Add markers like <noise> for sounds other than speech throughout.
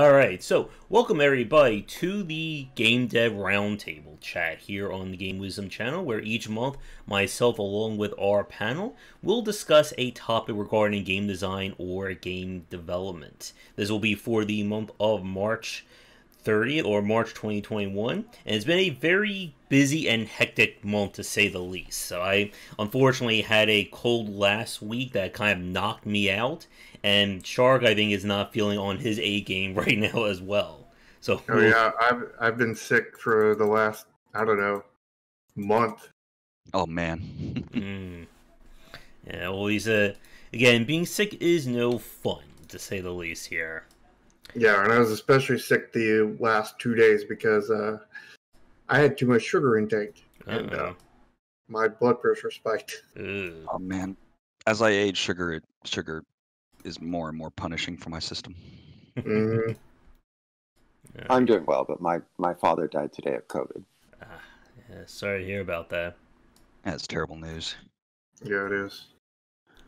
All right, so welcome everybody to the Game Dev Roundtable chat here on the Game Wisdom channel, where each month myself, along with our panel, will discuss a topic regarding game design or game development. This will be for the month of March 30th or March 2021, and it's been a very busy and hectic month to say the least. So I unfortunately had a cold last week that kind of knocked me out, and Shark I think is not feeling on his A game <laughs> right now as well. So oh yeah, <laughs> I've I've been sick for the last I don't know month. Oh man. <laughs> mm. Yeah, well he's uh, again being sick is no fun to say the least here. Yeah, and I was especially sick the last two days because uh, I had too much sugar intake, Uh-oh. and uh, my blood pressure spiked. <laughs> Oh man, as I age, sugar sugar is more and more punishing for my system. Mm-hmm. yeah. I'm doing well, but my my father died today of COVID. Ah, yeah, sorry to hear about that. That's terrible news. Yeah, it is.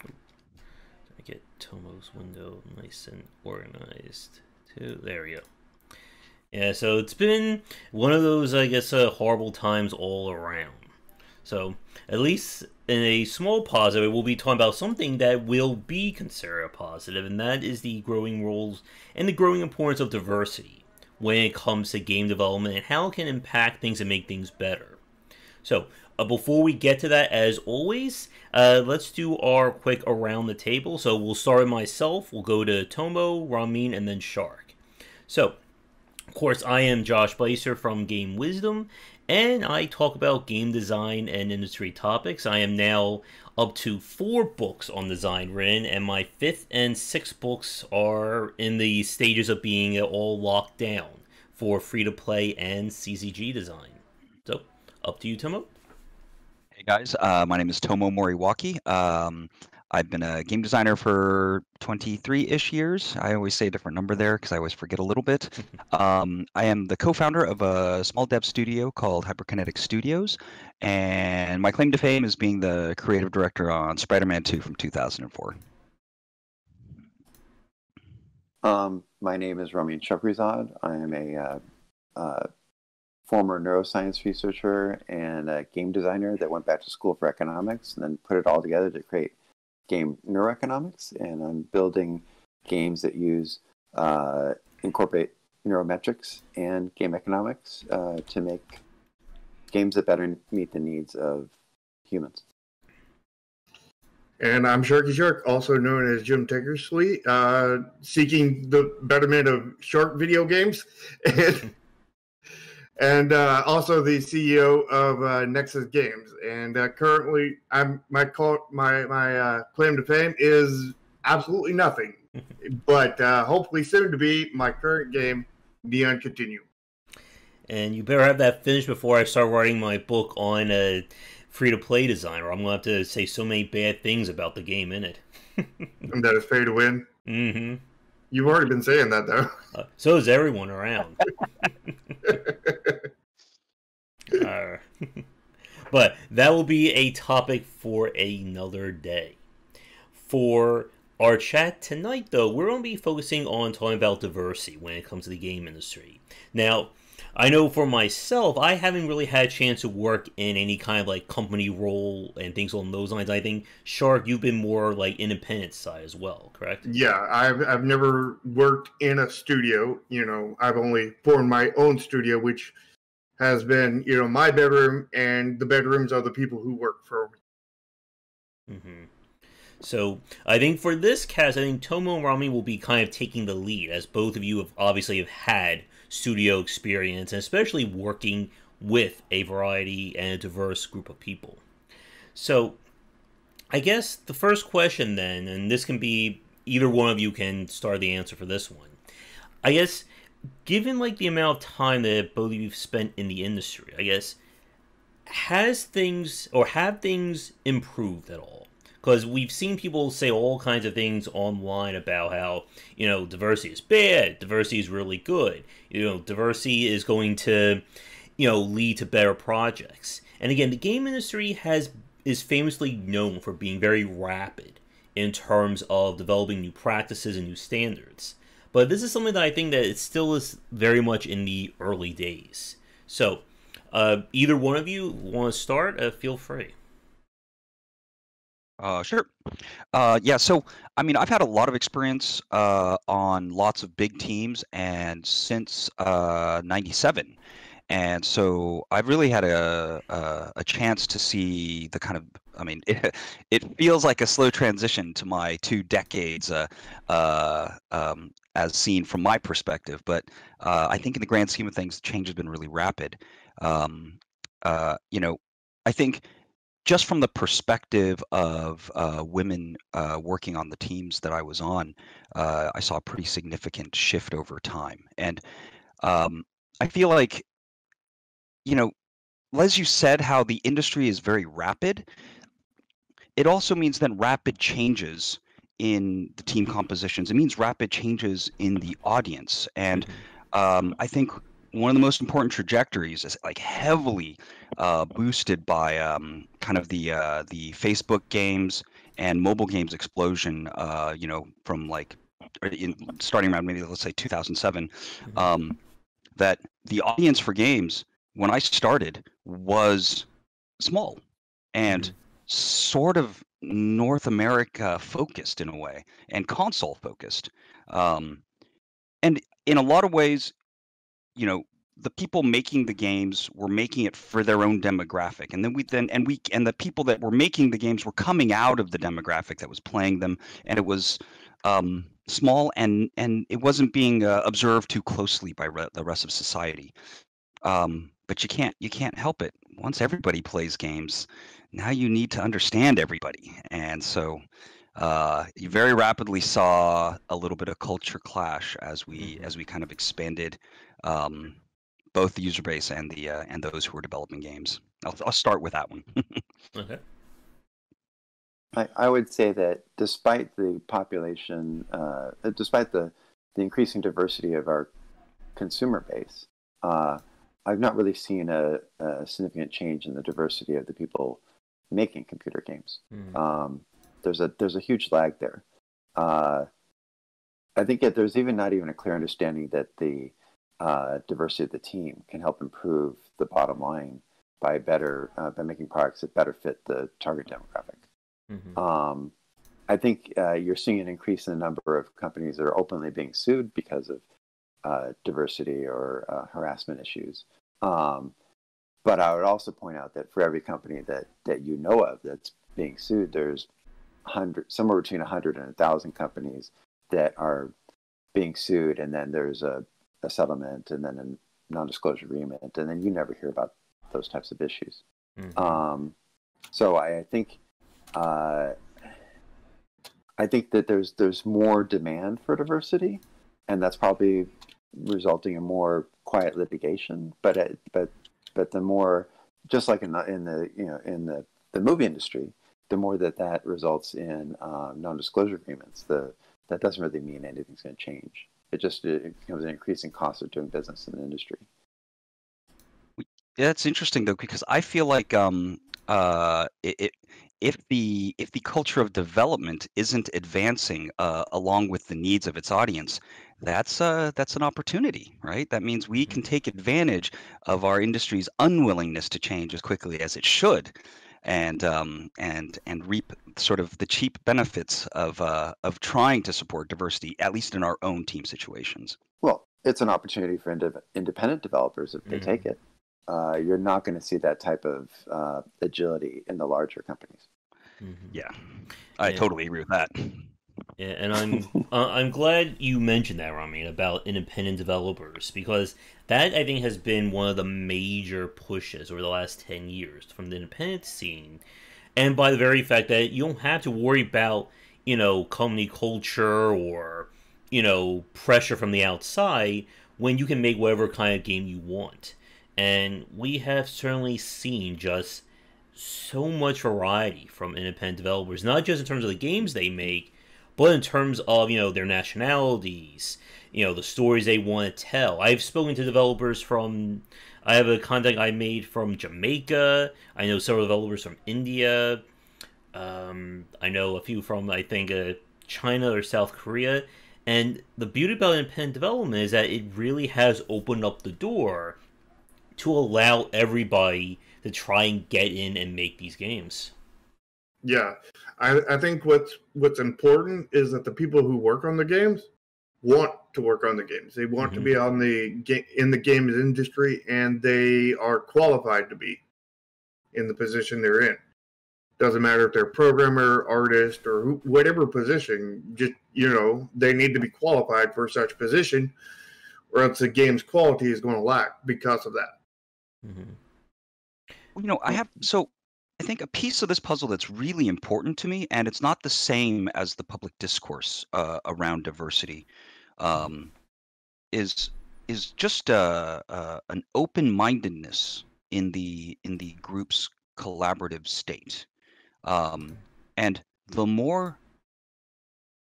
I get Tomo's window nice and organized two. There we go. Yeah, so it's been one of those, I guess, uh, horrible times all around. So, at least in a small positive, we'll be talking about something that will be considered a positive, and that is the growing roles and the growing importance of diversity when it comes to game development and how it can impact things and make things better. So, uh, before we get to that, as always, uh, let's do our quick around the table. So, we'll start with myself, we'll go to Tomo, Ramin, and then Shark. So, of course, I am Josh Bycer from Game Wisdom, and I talk about game design and industry topics. I am now up to four books on design written, and my fifth and sixth books are in the stages of being all locked down for free to play and CCG design. So, up to you, Tomo. Hey guys, uh, my name is Tomo Moriwaki. Um, I've been a game designer for 23-ish years. I always say a different number there because I always forget a little bit. <laughs> um, I am the co-founder of a small dev studio called Hyperkinetic Studios, and my claim to fame is being the creative director on Spider-Man 2 from 2004. Um, my name is Ramin Shahrizad. I am a uh, uh, former neuroscience researcher and a game designer that went back to school for economics and then put it all together to create game neuroeconomics, and I'm building games that use uh, incorporate neurometrics and game economics uh, to make games that better meet the needs of humans. And I'm Sharky Shark, also known as Jim Tickersley, uh, seeking the betterment of shark video games. <laughs> and and uh, also the CEO of uh, Nexus Games. And uh, currently, I'm my call, my my uh, claim to fame is absolutely nothing, <laughs> but uh, hopefully soon to be my current game, Neon Continuum. And you better have that finished before I start writing my book on a free to play design, or I'm gonna have to say so many bad things about the game in it. <laughs> and that is fair to win. Mm-hmm. You've already been saying that though. Uh, so is everyone around. <laughs> uh, <laughs> but that will be a topic for another day. For our chat tonight, though, we're going to be focusing on talking about diversity when it comes to the game industry. Now, I know for myself, I haven't really had a chance to work in any kind of like company role and things along those lines. I think Shark, you've been more like independent side as well, correct? Yeah, I've I've never worked in a studio. You know, I've only formed my own studio, which has been you know my bedroom and the bedrooms of the people who work for me. Mm-hmm. So I think for this cast, I think Tomo and Rami will be kind of taking the lead, as both of you have obviously have had studio experience, and especially working with a variety and a diverse group of people. So, I guess the first question then, and this can be either one of you can start the answer for this one. I guess, given like the amount of time that both of you have spent in the industry, I guess, has things or have things improved at all? Because we've seen people say all kinds of things online about how you know diversity is bad, diversity is really good. You know, diversity is going to you know lead to better projects. And again, the game industry has is famously known for being very rapid in terms of developing new practices and new standards. but this is something that I think that it still is very much in the early days. So, uh, either one of you want to start? Uh, feel free. Uh, sure. Uh, yeah. So, I mean, I've had a lot of experience uh, on lots of big teams, and since '97, and so I've really had a, a, a chance to see the kind of I mean it, <laughs> it feels like a slow transition to my two decades uh, uh, um, as seen from my perspective but uh, I think in the grand scheme of things the change has been really rapid um, uh, you know I think just from the perspective of uh, women uh, working on the teams that I was on I saw a pretty significant shift over time and um, I feel like you know, as you said, how the industry is very rapid. It also means then rapid changes in the team compositions. It means rapid changes in the audience, and mm-hmm. um, I think one of the most important trajectories is like heavily uh, boosted by um, kind of the uh, the Facebook games and mobile games explosion. Uh, you know, from like in, starting around maybe let's say 2007, mm-hmm. um, that the audience for games when I started was small and mm-hmm. sort of North America focused in a way and console focused. Um, and in a lot of ways, you know, the people making the games were making it for their own demographic and then we then and we and the people that were making the games were coming out of the demographic that was playing them and it was um, small and and it wasn't being uh, observed too closely by re- the rest of society um, but you can't you can't help it. Once everybody plays games, now you need to understand everybody, and so uh, you very rapidly saw a little bit of culture clash as we mm-hmm. as we kind of expanded um, both the user base and the uh, and those who are developing games. I'll, I'll start with that one. <laughs> okay. I, I would say that despite the population, uh, despite the, the increasing diversity of our consumer base, uh, I've not really seen a, a, significant change in the diversity of the people making computer games. Mm. Um, there's a there's a huge lag there. Uh, I think that there's even not even a clear understanding that the uh, diversity of the team can help improve the bottom line by better uh, by making products that better fit the target demographic. Mm-hmm. Um, I think uh, you're seeing an increase in the number of companies that are openly being sued because of uh, diversity or uh, harassment issues. Um, but I would also point out that for every company that, that you know of that's being sued, there's hundred somewhere between 100 and 1,000 companies that are being sued, and then there's a, a settlement, and then a non-disclosure agreement, and then you never hear about those types of issues. Mm-hmm. Um, so I, I think uh, I think that there's there's more demand for diversity, and that's probably resulting in more quiet litigation. But it, but but the more, just like in the in the you know in the the movie industry, the more that that results in um, non-disclosure agreements, the that doesn't really mean anything's going to change. It just it becomes an increasing cost of doing business in the industry. Yeah, it's interesting though because I feel like um, uh, it, it if the if the culture of development isn't advancing uh, along with the needs of its audience, that's uh, that's an opportunity, right? That means we can mm-hmm. take advantage of our industry's unwillingness to change as quickly as it should, and um, and and reap sort of the cheap benefits of uh, of trying to support diversity, at least in our own team situations. Well, it's an opportunity for ind- independent developers if they mm-hmm. take it. Uh, you're not going to see that type of uh, agility in the larger companies. Mm-hmm. Yeah, I yeah. totally agree with that. Yeah, and I'm <laughs> uh, I'm glad you mentioned that, Rami, about independent developers because that I think has been one of the major pushes over the last ten years from the independent scene, and by the very fact that you don't have to worry about you know company culture or you know pressure from the outside when you can make whatever kind of game you want, and we have certainly seen just so much variety from independent developers, not just in terms of the games they make but in terms of you know their nationalities, you know the stories they want to tell. I've spoken to developers from. I have a contact I made from Jamaica. I know several developers from India. Um, I know a few from I think uh, China or South Korea, And the beauty about independent development is that it really has opened up the door to allow everybody to try and get in and make these games. Yeah, I, I think what's what's important is that the people who work on the games want to work on the games. They want mm-hmm. to be on the game in the games industry, and they are qualified to be in the position they're in. Doesn't matter if they're programmer, artist, or who, whatever position. Just you know, they need to be qualified for such position, or else the game's quality is going to lack because of that. Mm-hmm. You know, I have so I think a piece of this puzzle that's really important to me, and it's not the same as the public discourse uh, around diversity, um, is is just uh, uh, an open mindedness in the in the group's collaborative state, um, and the more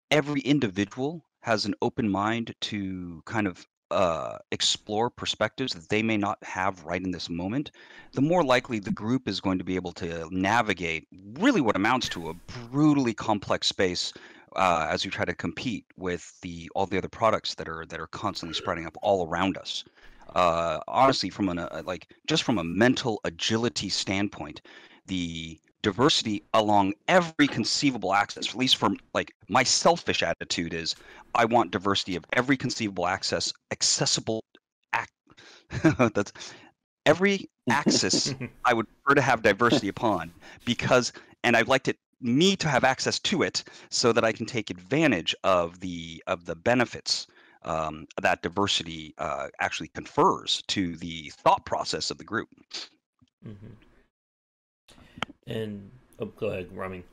every individual has an open mind to kind of uh, explore perspectives that they may not have right in this moment, the more likely the group is going to be able to navigate really what amounts to a brutally complex space uh, as we try to compete with the all the other products that are that are constantly spreading up all around us. Uh, honestly, from an uh, like just from a mental agility standpoint, the diversity along every conceivable axis at least from like my selfish attitude is i want diversity of every conceivable access accessible act <laughs> that's every axis <laughs> i would prefer to have diversity upon because and i'd like to me to have access to it so that i can take advantage of the of the benefits um, that diversity uh, actually confers to the thought process of the group mm-hmm. And oh, go ahead, Rami.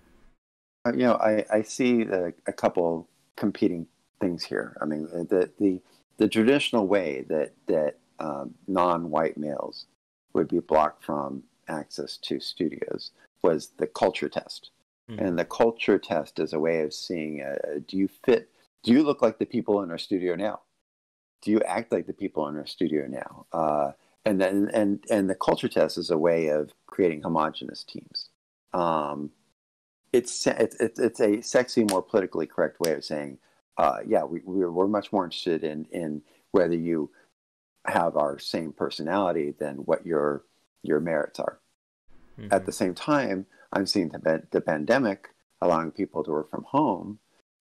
Uh, you know, I, I see the, a couple competing things here. I mean, the the the traditional way that that um, non-white males would be blocked from access to studios was the culture test, mm-hmm. and the culture test is a way of seeing uh, do you fit, do you look like the people in our studio now, do you act like the people in our studio now, uh, and then and and the culture test is a way of creating homogenous teams. Um, it's, it's it's a sexy, more politically correct way of saying, uh, yeah, we we're, we're much more interested in in whether you have our same personality than what your your merits are. Mm-hmm. At the same time, I'm seeing the, the pandemic allowing people to work from home,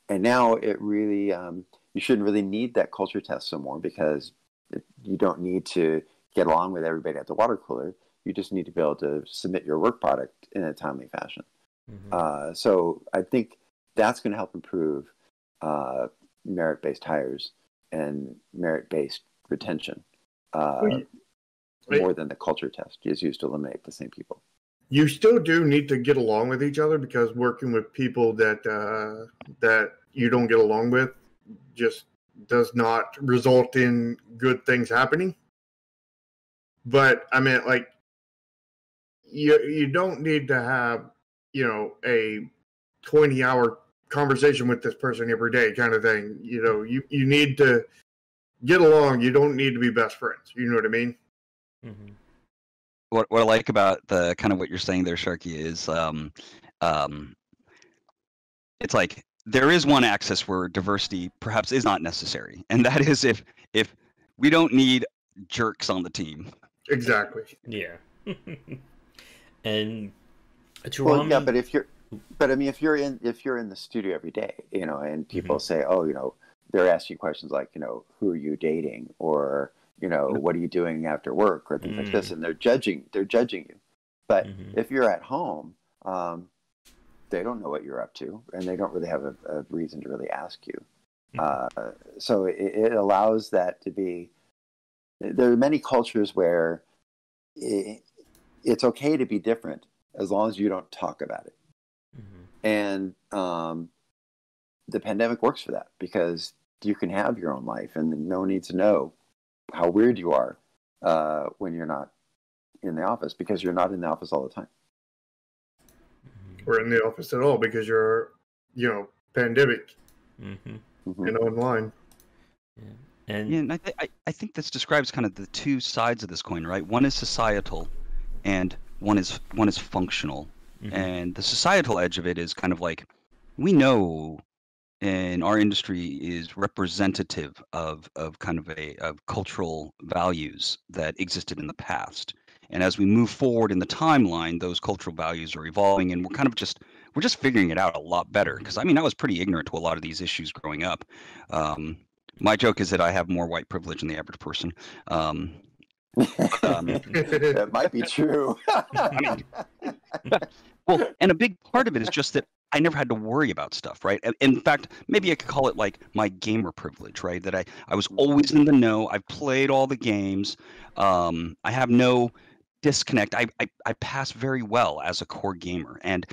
and now it really um, you shouldn't really need that culture test so more because it, you don't need to get along with everybody at the water cooler. You just need to be able to submit your work product in a timely fashion. Mm-hmm. Uh, so I think that's going to help improve uh, merit-based hires and merit-based retention uh, Wait. more than the culture test is used to eliminate the same people. You still do need to get along with each other because working with people that uh, that you don't get along with just does not result in good things happening. But I mean, like, you you don't need to have you know a twenty hour conversation with this person every day, kind of thing. You know, you you need to get along. You don't need to be best friends. You know what I mean? Mm-hmm. What what I like about the kind of what you're saying there, Sharky, is um, um, it's like there is one axis where diversity perhaps is not necessary, and that is if if we don't need jerks on the team. Exactly. Yeah. <laughs> and well, yeah, but if you're, but I mean, if you're in if you're in the studio every day, you know, and people mm-hmm. say, oh, you know, they're asking questions like, you know, who are you dating, or you know, mm-hmm. what are you doing after work, or things mm-hmm. like this, mm. and they're judging, they're judging you. But mm-hmm. if you're at home, um, they don't know what you're up to, and they don't really have a, a reason to really ask you. Mm-hmm. Uh, so it, it allows that to be there are many cultures where it, it's okay to be different as long as you don't talk about it. Mm-hmm. And um, the pandemic works for that because you can have your own life and no one needs to know how weird you are uh, when you're not in the office because you're not in the office all the time. Mm-hmm. Or in the office at all because you're, you know, pandemic mm-hmm. mm-hmm. and online. Yeah. And yeah, and I, th- I, I think this describes kind of the two sides of this coin, right? One is societal, and one is one is functional. Mm-hmm. And the societal edge of it is kind of like we know and our industry is representative of of kind of a of cultural values that existed in the past. And as we move forward in the timeline, those cultural values are evolving, and we're kind of just we're just figuring it out a lot better. Because I mean, I was pretty ignorant to a lot of these issues growing up. Um, my joke is that I have more white privilege than the average person. Um, um, <laughs> that might be true. I <laughs> mean, well, and a big part of it is just that I never had to worry about stuff, right? In fact, maybe I could call it like my gamer privilege, right? That I, I was always in the know. I've played all the games. Um, I have no disconnect. I, I, I pass very well as a core gamer. And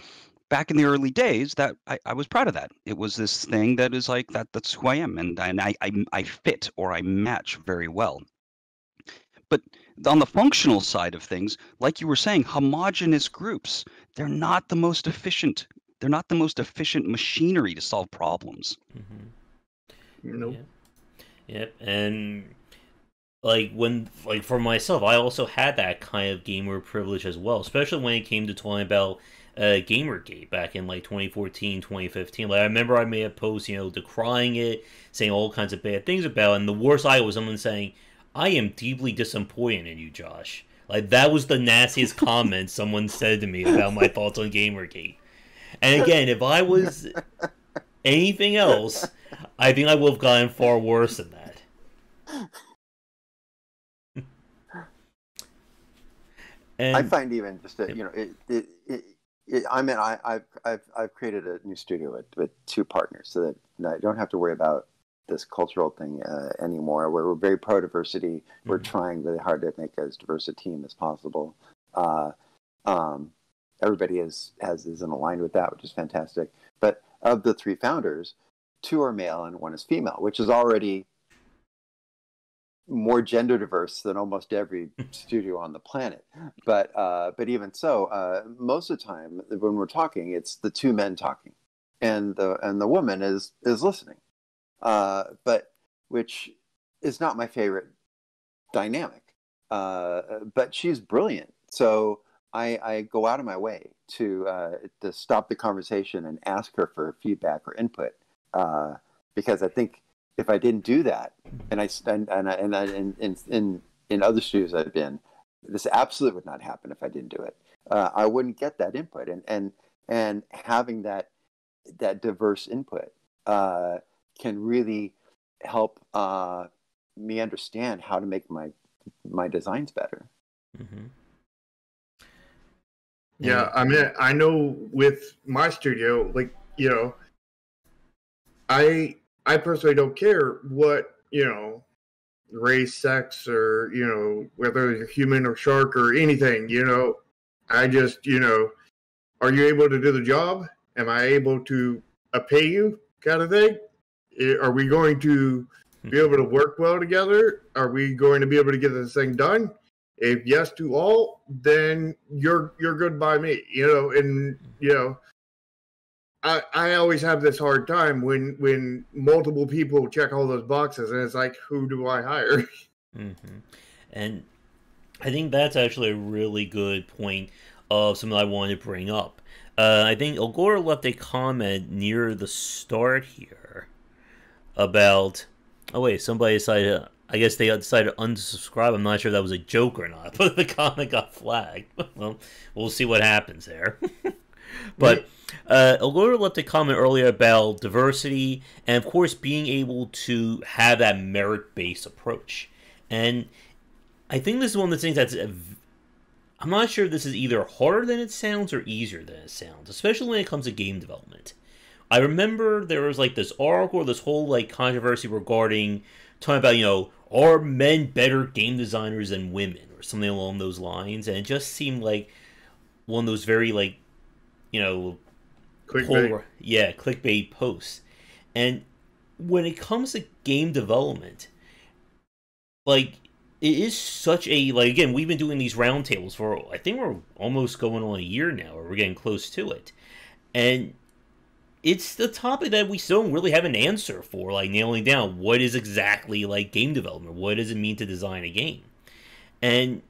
back in the early days, that I, I was proud of that. It was this thing that is like that. That's who I am, and and I, I I fit or I match very well. But on the functional side of things, like you were saying, homogenous groups, they're not the most efficient. They're not the most efficient machinery to solve problems. Mm-hmm. Nope. Yep. yep. And like when like for myself, I also had that kind of gamer privilege as well, especially when it came to talking about uh, Gamergate back in like 2014, 2015. Like I remember I made a post, you know, decrying it, saying all kinds of bad things about it, and the worst I was someone saying, I am deeply disappointed in you, Josh. Like that was the nastiest comment someone said to me about my thoughts on Gamergate. And again, if I was anything else, I think I would have gotten far worse than that. and, I find even just that you know it, it, it, it I mean I, I've I've I've created a new studio with, with two partners so that I don't have to worry about this cultural thing uh, anymore. Where we're very pro diversity. Mm-hmm. We're trying really hard to make as diverse a team as possible. Uh, um, everybody is has isn't aligned with that, which is fantastic. But of the three founders, two are male and one is female, which is already more gender diverse than almost every <laughs> studio on the planet. But uh, but even so, uh, most of the time when we're talking, it's the two men talking, and the and the woman is is listening uh, but which is not my favorite dynamic. Uh, but she's brilliant, so I, I, go out of my way to uh, to stop the conversation and ask her for feedback or input uh, because I think if I didn't do that, and I and and and, I, in, in in other studios I've been, this absolutely would not happen if I didn't do it. Uh, I wouldn't get that input, and and and having that that diverse input uh, can really help uh, me understand how to make my my designs better. Mm-hmm. Yeah, I mean, I know with my studio, like you know, I I personally don't care what you know, race, sex, or you know, whether you're human or shark or anything. You know, I just you know, are you able to do the job? Am I able to uh, pay you? Kind of thing. Are we going to be able to work well together? Are we going to be able to get this thing done? If yes to all, then you're you're good by me. You know, and you know, I I always have this hard time when when multiple people check all those boxes, and it's like, who do I hire? <laughs> Mm-hmm. And I think that's actually a really good point of something I wanted to bring up. Uh, I think Ogora left a comment near the start here about. Oh wait, somebody decided. I guess they decided to unsubscribe. I'm not sure if that was a joke or not, <laughs> but the comment got flagged. <laughs> well, we'll see what happens there. <laughs> but uh, Alora left a comment earlier about diversity and, of course, being able to have that merit-based approach. And I think this is one of the things that's. I'm not sure if this is either harder than it sounds or easier than it sounds, especially when it comes to game development. I remember there was like this article, this whole like controversy regarding talking about you know are men better game designers than women or something along those lines, and it just seemed like one of those very like you know clickbait. yeah clickbait posts. And when it comes to game development, like it is such a like again we've been doing these roundtables for I think we're almost going on a year now, or we're getting close to it, and it's the topic that we still don't really have an answer for, like nailing down what is exactly like game development. What does it mean to design a game? And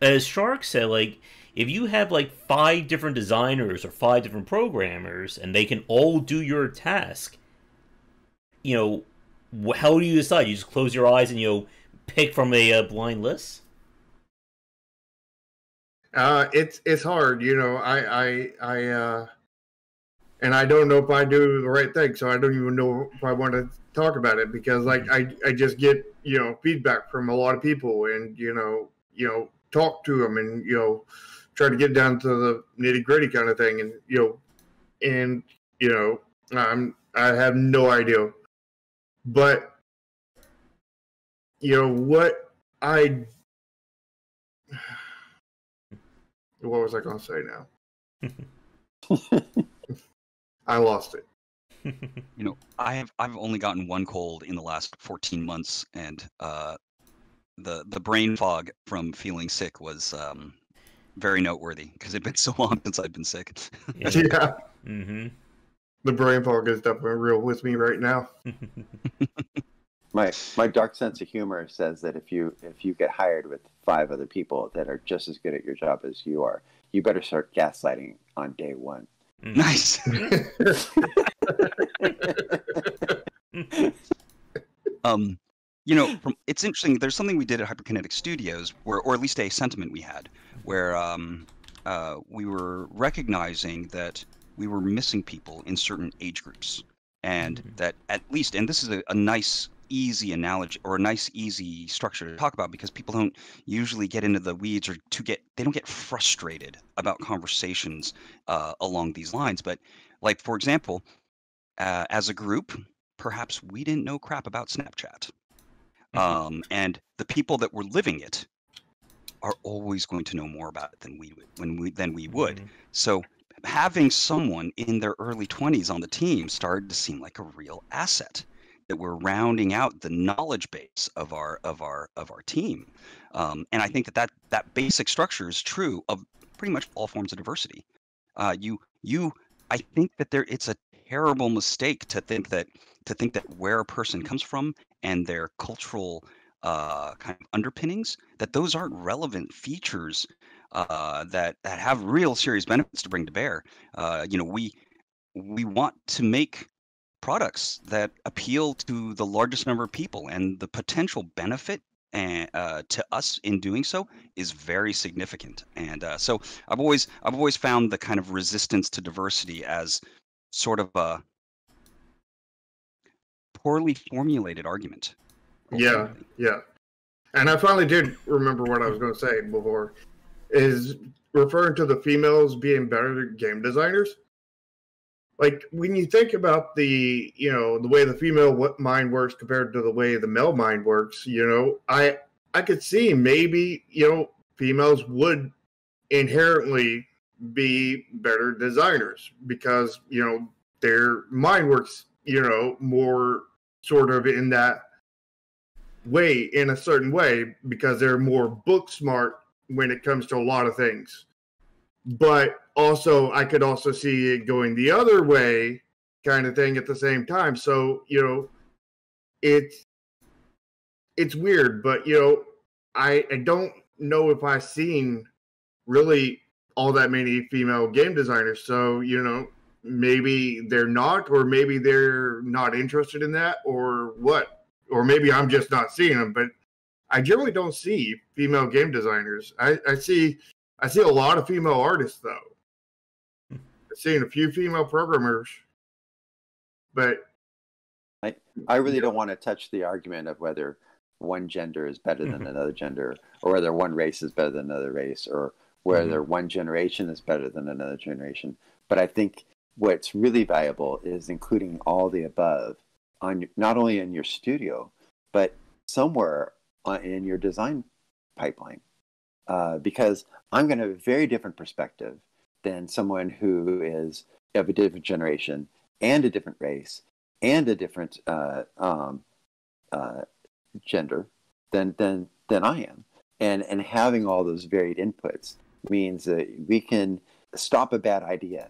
as Shark said, like if you have like five different designers or five different programmers and they can all do your task, you know, how do you decide? You just close your eyes and you know, pick from a uh, blind list. Uh, it's it's hard, you know. I I I uh, and I don't know if I do the right thing, so I don't even know if I want to talk about it because like I I just get you know feedback from a lot of people and you know you know talk to them and you know try to get down to the nitty gritty kind of thing and you know and you know I'm I have no idea, but you know what I <sighs> what was I going to say now? <laughs> I lost it. <laughs> You know, I have I've only gotten one cold in the last 14 months, and uh, the the brain fog from feeling sick was um, very noteworthy because it's been <laughs> so long since I've been sick. Yeah. <laughs> Yeah, mm-hmm. the brain fog is definitely real with me right now. My my dark sense of humor says that if you if you get hired with five other people that are just as good at your job as you are, you better start gaslighting on day one. Nice. <laughs> um, you know, from, it's interesting. There's something we did at Hyperkinetic Studios, where, or at least a sentiment we had, where um, uh, we were recognizing that we were missing people in certain age groups, and Mhm. that at least, and this is a, a nice, easy analogy or a nice, easy structure to talk about because people don't usually get into the weeds or to get they don't get frustrated about conversations uh, along these lines. But like for example, uh, as a group, perhaps we didn't know crap about Snapchat. Um, and the people that were living it are always going to know more about it than we would when we than we would. Mhm. So having someone in their early 20s on the team started to seem like a real asset that we're rounding out the knowledge base of our of our of our team um, and i think that, that that basic structure is true of pretty much all forms of diversity uh, you you i think that there it's a terrible mistake to think that to think that where a person comes from and their cultural uh, kind of underpinnings that those aren't relevant features uh, that that have real serious benefits to bring to bear. Uh, you know, we we want to make products that appeal to the largest number of people, and the potential benefit and uh, to us in doing so is very significant. And uh, so I've always I've always found the kind of resistance to diversity as sort of a poorly formulated argument. Yeah. Yeah. And I finally did remember what I was going to say before is referring to the females being better game designers. Like when you think about the, you know, the way the female mind works compared to the way the male mind works, you know, I I could see maybe, you know, females would inherently be better designers because, you know, their mind works, you know, more sort of in that way in a certain way because they're more book smart when it comes to a lot of things. But also, I could also see it going the other way, kind of thing at the same time. So you know, it's it's weird, but you know, I I don't know if I've seen really all that many female game designers. So you know, maybe they're not, or maybe they're not interested in that, or what or maybe I'm just not seeing them, but I generally don't see female game designers. I, I see I see a lot of female artists though. Seen a few female programmers, but I I really don't want to touch the argument of whether one gender is better than another gender, or whether one race is better than another race, or whether one generation is better than another generation. But I think what's really valuable is including all the above on not only in your studio, but somewhere in your design pipeline. Uh, because I'm going to have a very different perspective than someone who is of a different generation and a different race and a different uh, um, uh, gender than than than I am, and and having all those varied inputs means that we can stop a bad idea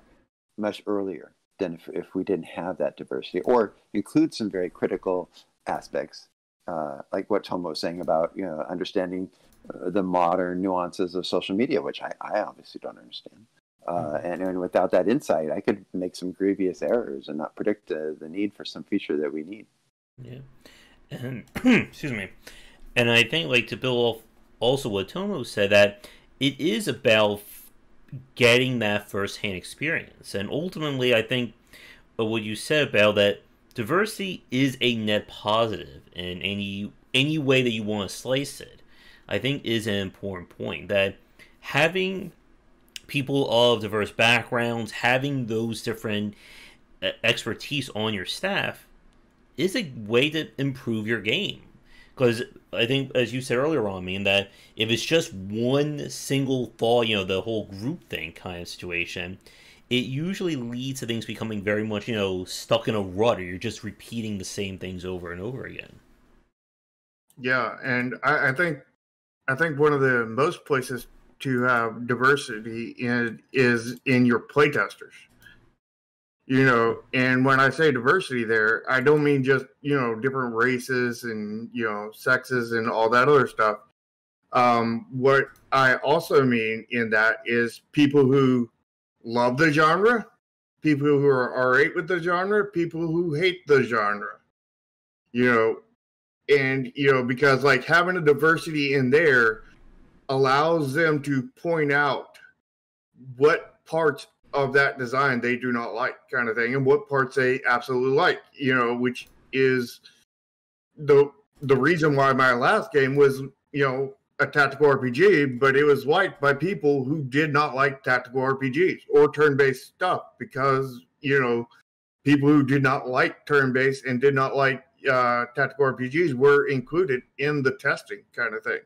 much earlier than if, if we didn't have that diversity, or include some very critical aspects, uh, like what Tom was saying about you know understanding uh, the modern nuances of social media, which I, I obviously don't understand. Uh, and, and without that insight, I could make some grievous errors and not predict uh, the need for some feature that we need. Yeah, and <clears throat> excuse me, and I think like to build off also what Tomo said that it is about getting that first-hand experience, and ultimately, I think what you said about that diversity is a net positive in any any way that you want to slice it. I think is an important point that having people of diverse backgrounds, having those different uh, expertise on your staff is a way to improve your game. Because I think, as you said earlier on, I mean, that if it's just one single thought, you know, the whole group thing kind of situation, it usually leads to things becoming very much, you know, stuck in a rut or you're just repeating the same things over and over again. Yeah, and I, I think I think one of the most places to have diversity in is in your playtesters. You know, and when I say diversity there, I don't mean just, you know, different races and, you know, sexes and all that other stuff. Um, what I also mean in that is people who love the genre, people who are all right with the genre, people who hate the genre. You know, and you know, because like having a diversity in there allows them to point out what parts of that design they do not like kind of thing and what parts they absolutely like you know which is the the reason why my last game was you know a tactical rpg but it was liked by people who did not like tactical rpgs or turn-based stuff because you know people who did not like turn-based and did not like uh, tactical rpgs were included in the testing kind of thing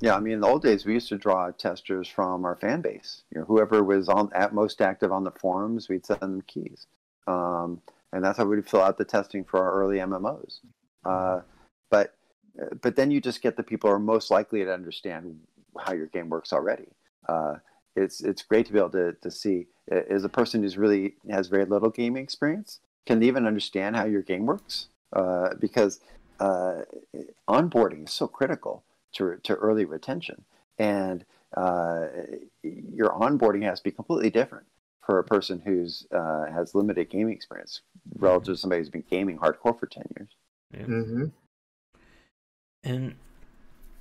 yeah, I mean, in the old days, we used to draw testers from our fan base. You know, whoever was on at most active on the forums, we'd send them keys, um, and that's how we'd fill out the testing for our early MMOs. Uh, but but then you just get the people who are most likely to understand how your game works already. Uh, it's it's great to be able to to see is a person who's really has very little gaming experience can even understand how your game works uh, because uh, onboarding is so critical to, to early retention. And uh, your onboarding has to be completely different for a person who's uh, has limited gaming experience relative to somebody who's been gaming hardcore for 10 years. Yeah. Mm-hmm. And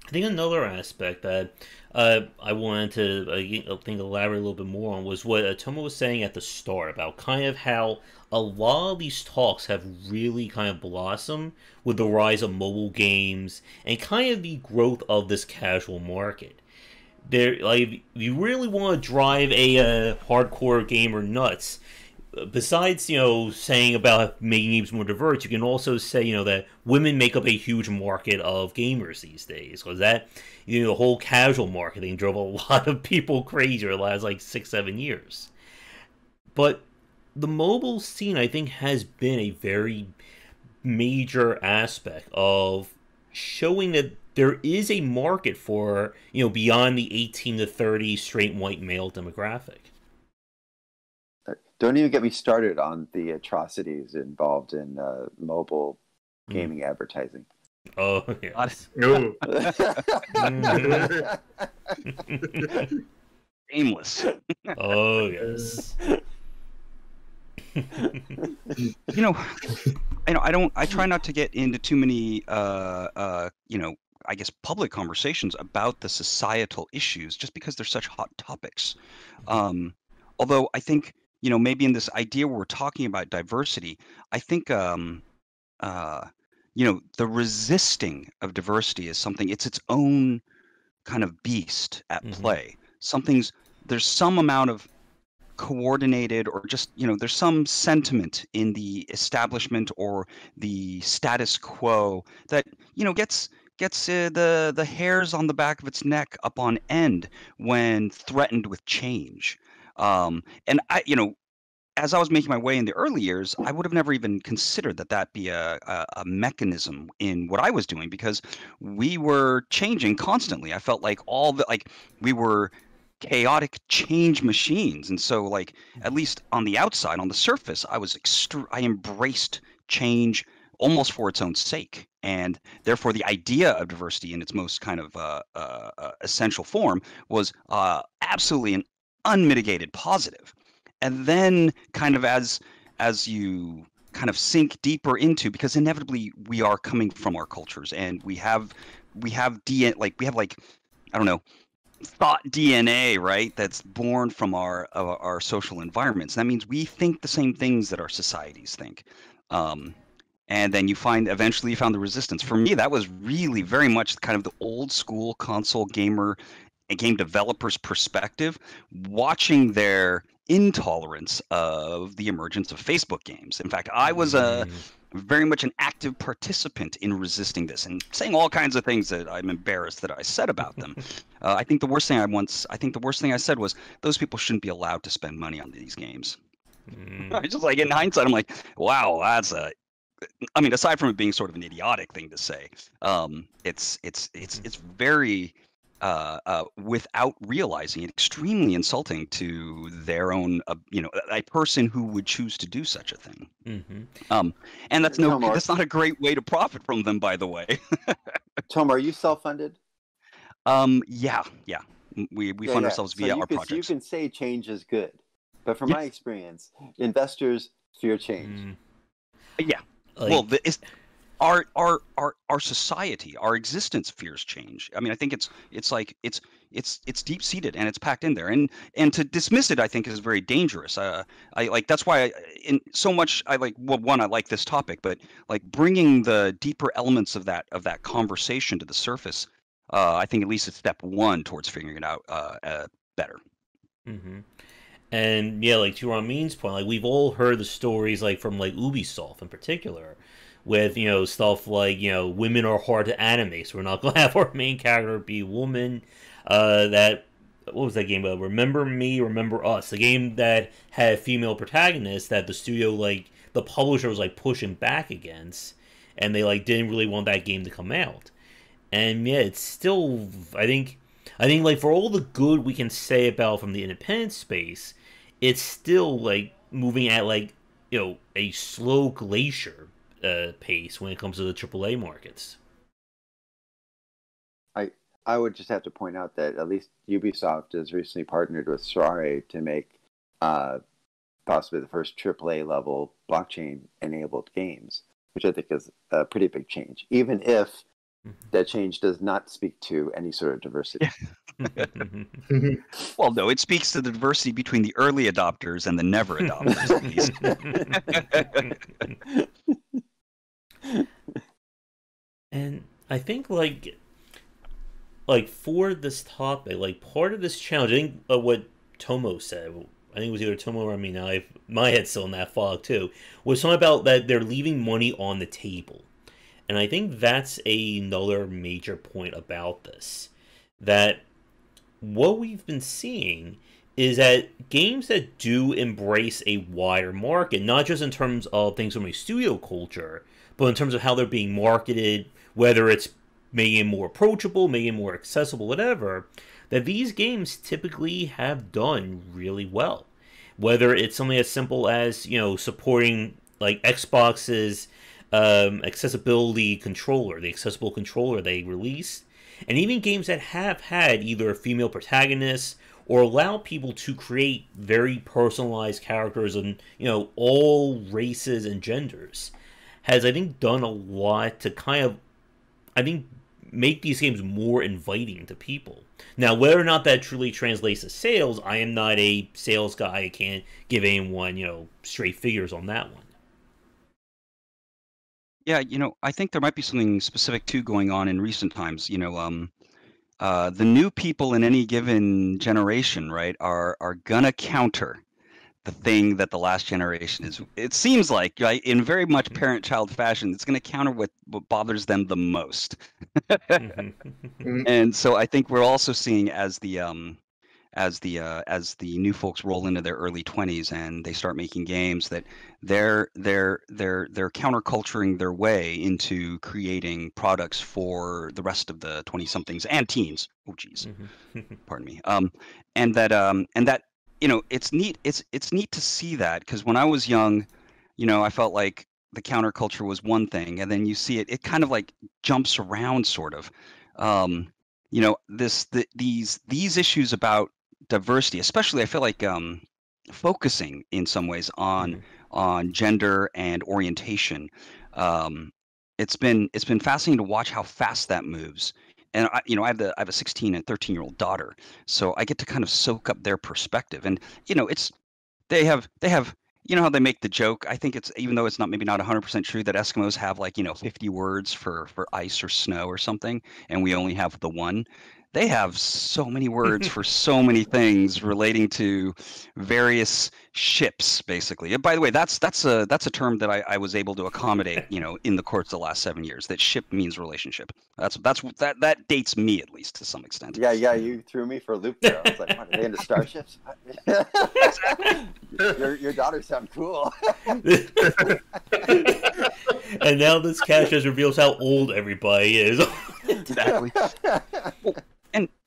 I think another aspect that uh, I wanted to I think elaborate a little bit more on was what Tomo was saying at the start about kind of how a lot of these talks have really kind of blossomed with the rise of mobile games and kind of the growth of this casual market. There, like, you really want to drive a uh, hardcore gamer nuts, besides you know saying about making games more diverse, you can also say you know that women make up a huge market of gamers these days because that you know the whole casual marketing drove a <laughs> lot of people crazy over the last like six seven years. But the mobile scene, I think, has been a very major aspect of showing that there is a market for you know beyond the 18 to 30 straight white male demographic. Don't even get me started on the atrocities involved in uh, mobile mm. gaming mm. advertising. Oh <laughs> yes <laughs> aimless <laughs> oh yes you know, I know I don't. I try not to get into too many, uh, uh, you know, I guess public conversations about the societal issues, just because they're such hot topics. Um, although I think you know maybe in this idea where we're talking about diversity, I think um, uh, you know the resisting of diversity is something. It's its own kind of beast at mm-hmm. play. Something's there's some amount of coordinated or just you know there's some sentiment in the establishment or the status quo that you know gets gets uh, the the hairs on the back of its neck up on end when threatened with change. Um, and i you know as i was making my way in the early years i would have never even considered that that be a, a, a mechanism in what i was doing because we were changing constantly. I felt like all the like we were chaotic change machines. And so like at mm-hmm. least on the outside on the surface i was extre- i embraced change almost for its own sake. And therefore the idea of diversity in its most kind of uh, uh, uh, essential form was uh, absolutely an unmitigated positive. And then kind of as as you kind of sink deeper into because inevitably we are coming from our cultures and we have we have DNA like we have like I don't know thought DNA right that's born from our our social environments. That means we think the same things that our societies think. Um, and then you find eventually you found the resistance. For me, that was really very much kind of the old school console gamer and game developers perspective, watching their intolerance of the emergence of Facebook games. In fact, I was a very much an active participant in resisting this and saying all kinds of things that I'm embarrassed that I said about them. <laughs> uh, I think the worst thing I once, I think the worst thing I said was those people shouldn't be allowed to spend money on these games. Mm. <laughs> I just like in hindsight, I'm like, wow, that's a. I mean, aside from it being sort of an idiotic thing to say, um, it's it's it's it's very uh, uh, without realizing it, extremely insulting to their own, uh, you know, a person who would choose to do such a thing. hmm Um, and that's no, Tomar. that's not a great way to profit from them, by the way. <laughs> Tom, are you self-funded? um, yeah, yeah, we we Yeah, fund yeah. ourselves So via you our can, projects. You can say change is good, but from Yeah. my experience, investors fear change. Mm. Yeah, Like, well, the, it's, our our our our society, our existence fears change. I mean, I think it's it's like it's it's it's deep seated and it's packed in there, and and to dismiss it, I think, is very dangerous. Uh, I like that's why I, in so much I like well, one I like this topic, but like bringing the deeper elements of that of that conversation to the surface. Uh, I think at least it's step one towards figuring it out uh, uh, better. hmm And yeah, like to Ramin's point, like we've all heard the stories like from like Ubisoft in particular, with you know stuff like you know women are hard to animate, so we're not <laughs> gonna have our main character be woman. Uh, that what was that game? Uh, Remember Me, Remember Us, the game that had female protagonists that the studio like the publisher was like pushing back against, and they like didn't really want that game to come out. And yeah, it's still I think I think like for all the good we can say about from the independent space, it's still like moving at like you know a slow glacier uh, pace when it comes to the AAA markets. I I would just have to point out that at least Ubisoft has recently partnered with Sorare to make uh, possibly the first AAA level blockchain enabled games, which I think is a pretty big change, even if Mhm. that change does not speak to any sort of diversity. <laughs> Well, no, it speaks to the diversity between the early adopters and the never adopters, at least. <laughs> <laughs> and I think like like for this topic, like part of this challenge, I think uh, what Tomo said, I think it was either Tomo or me. Now I've my head's still in that fog too. Was something about that they're leaving money on the table, and I think that's another major point about this. That what we've been seeing is that games that do embrace a wider market, not just in terms of things from a studio culture, but in terms of how they're being marketed, whether it's making it more approachable, making it more accessible, whatever, that these games typically have done really well. Whether it's something as simple as, you know, supporting like Xbox's um, accessibility controller, the accessible controller they released, and even games that have had either a female protagonists or allow people to create very personalized characters and you know all races and genders has i think done a lot to kind of i think make these games more inviting to people. Now whether or not that truly translates to sales i am not a sales guy. I can't give anyone you know straight figures on that one. Yeah, you know, I think there might be something specific too going on in recent times. You know, um, uh, the new people in any given generation, right, are are gonna counter the thing that the last generation is. It seems like, right, in very much parent-child fashion, it's gonna counter what what bothers them the most. <laughs> and so I think we're also seeing as the um, as the uh, as the new folks roll into their early 20s and they start making games that they're they're they're they're counterculturing their way into creating products for the rest of the 20 somethings and teens. Oh geez <laughs> pardon me. Um and that um and that you know it's neat it's it's neat to see that because when i was young you know i felt like the counterculture was one thing and then you see it it kind of like jumps around sort of um you know this the, these these issues about diversity especially i feel like um focusing in some ways on on gender and orientation. Um, it's been it's been fascinating to watch how fast that moves. And I, you know, I have the I have a 16 and 13 year old daughter, so I get to kind of soak up their perspective. And you know, it's they have they have you know how they make the joke i think it's even though it's not maybe not 100% true that eskimos have like you know 50 words for for ice or snow or something and we only have the one they have so many words <laughs> for so many things relating to various ships basically and by the way that's that's a that's a term that I, I was able to accommodate you know in the courts the last seven years that ship means relationship that's that's that that dates me at least to some extent Yeah, yeah, you threw me for a loop there. I was like, what, are they into starships? <laughs> your, your daughter sound cool. <laughs> and now this cash just reveals how old everybody is. exactly and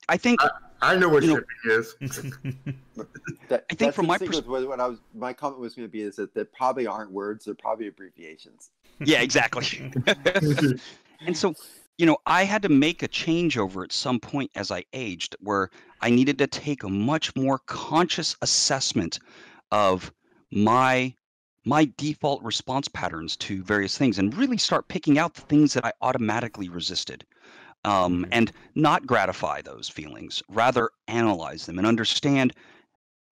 i think I know what You know- shipping is. <laughs> That, I think from my thing pers- with what I was, my comment was going to be is that there probably aren't words; they're probably abbreviations. yeah exactly <laughs> and so you know i had to make a changeover at some point as i aged where i needed to take a much more conscious assessment of my my default response patterns to various things and really start picking out the things that i automatically resisted um, Mhm. and not gratify those feelings rather analyze them and understand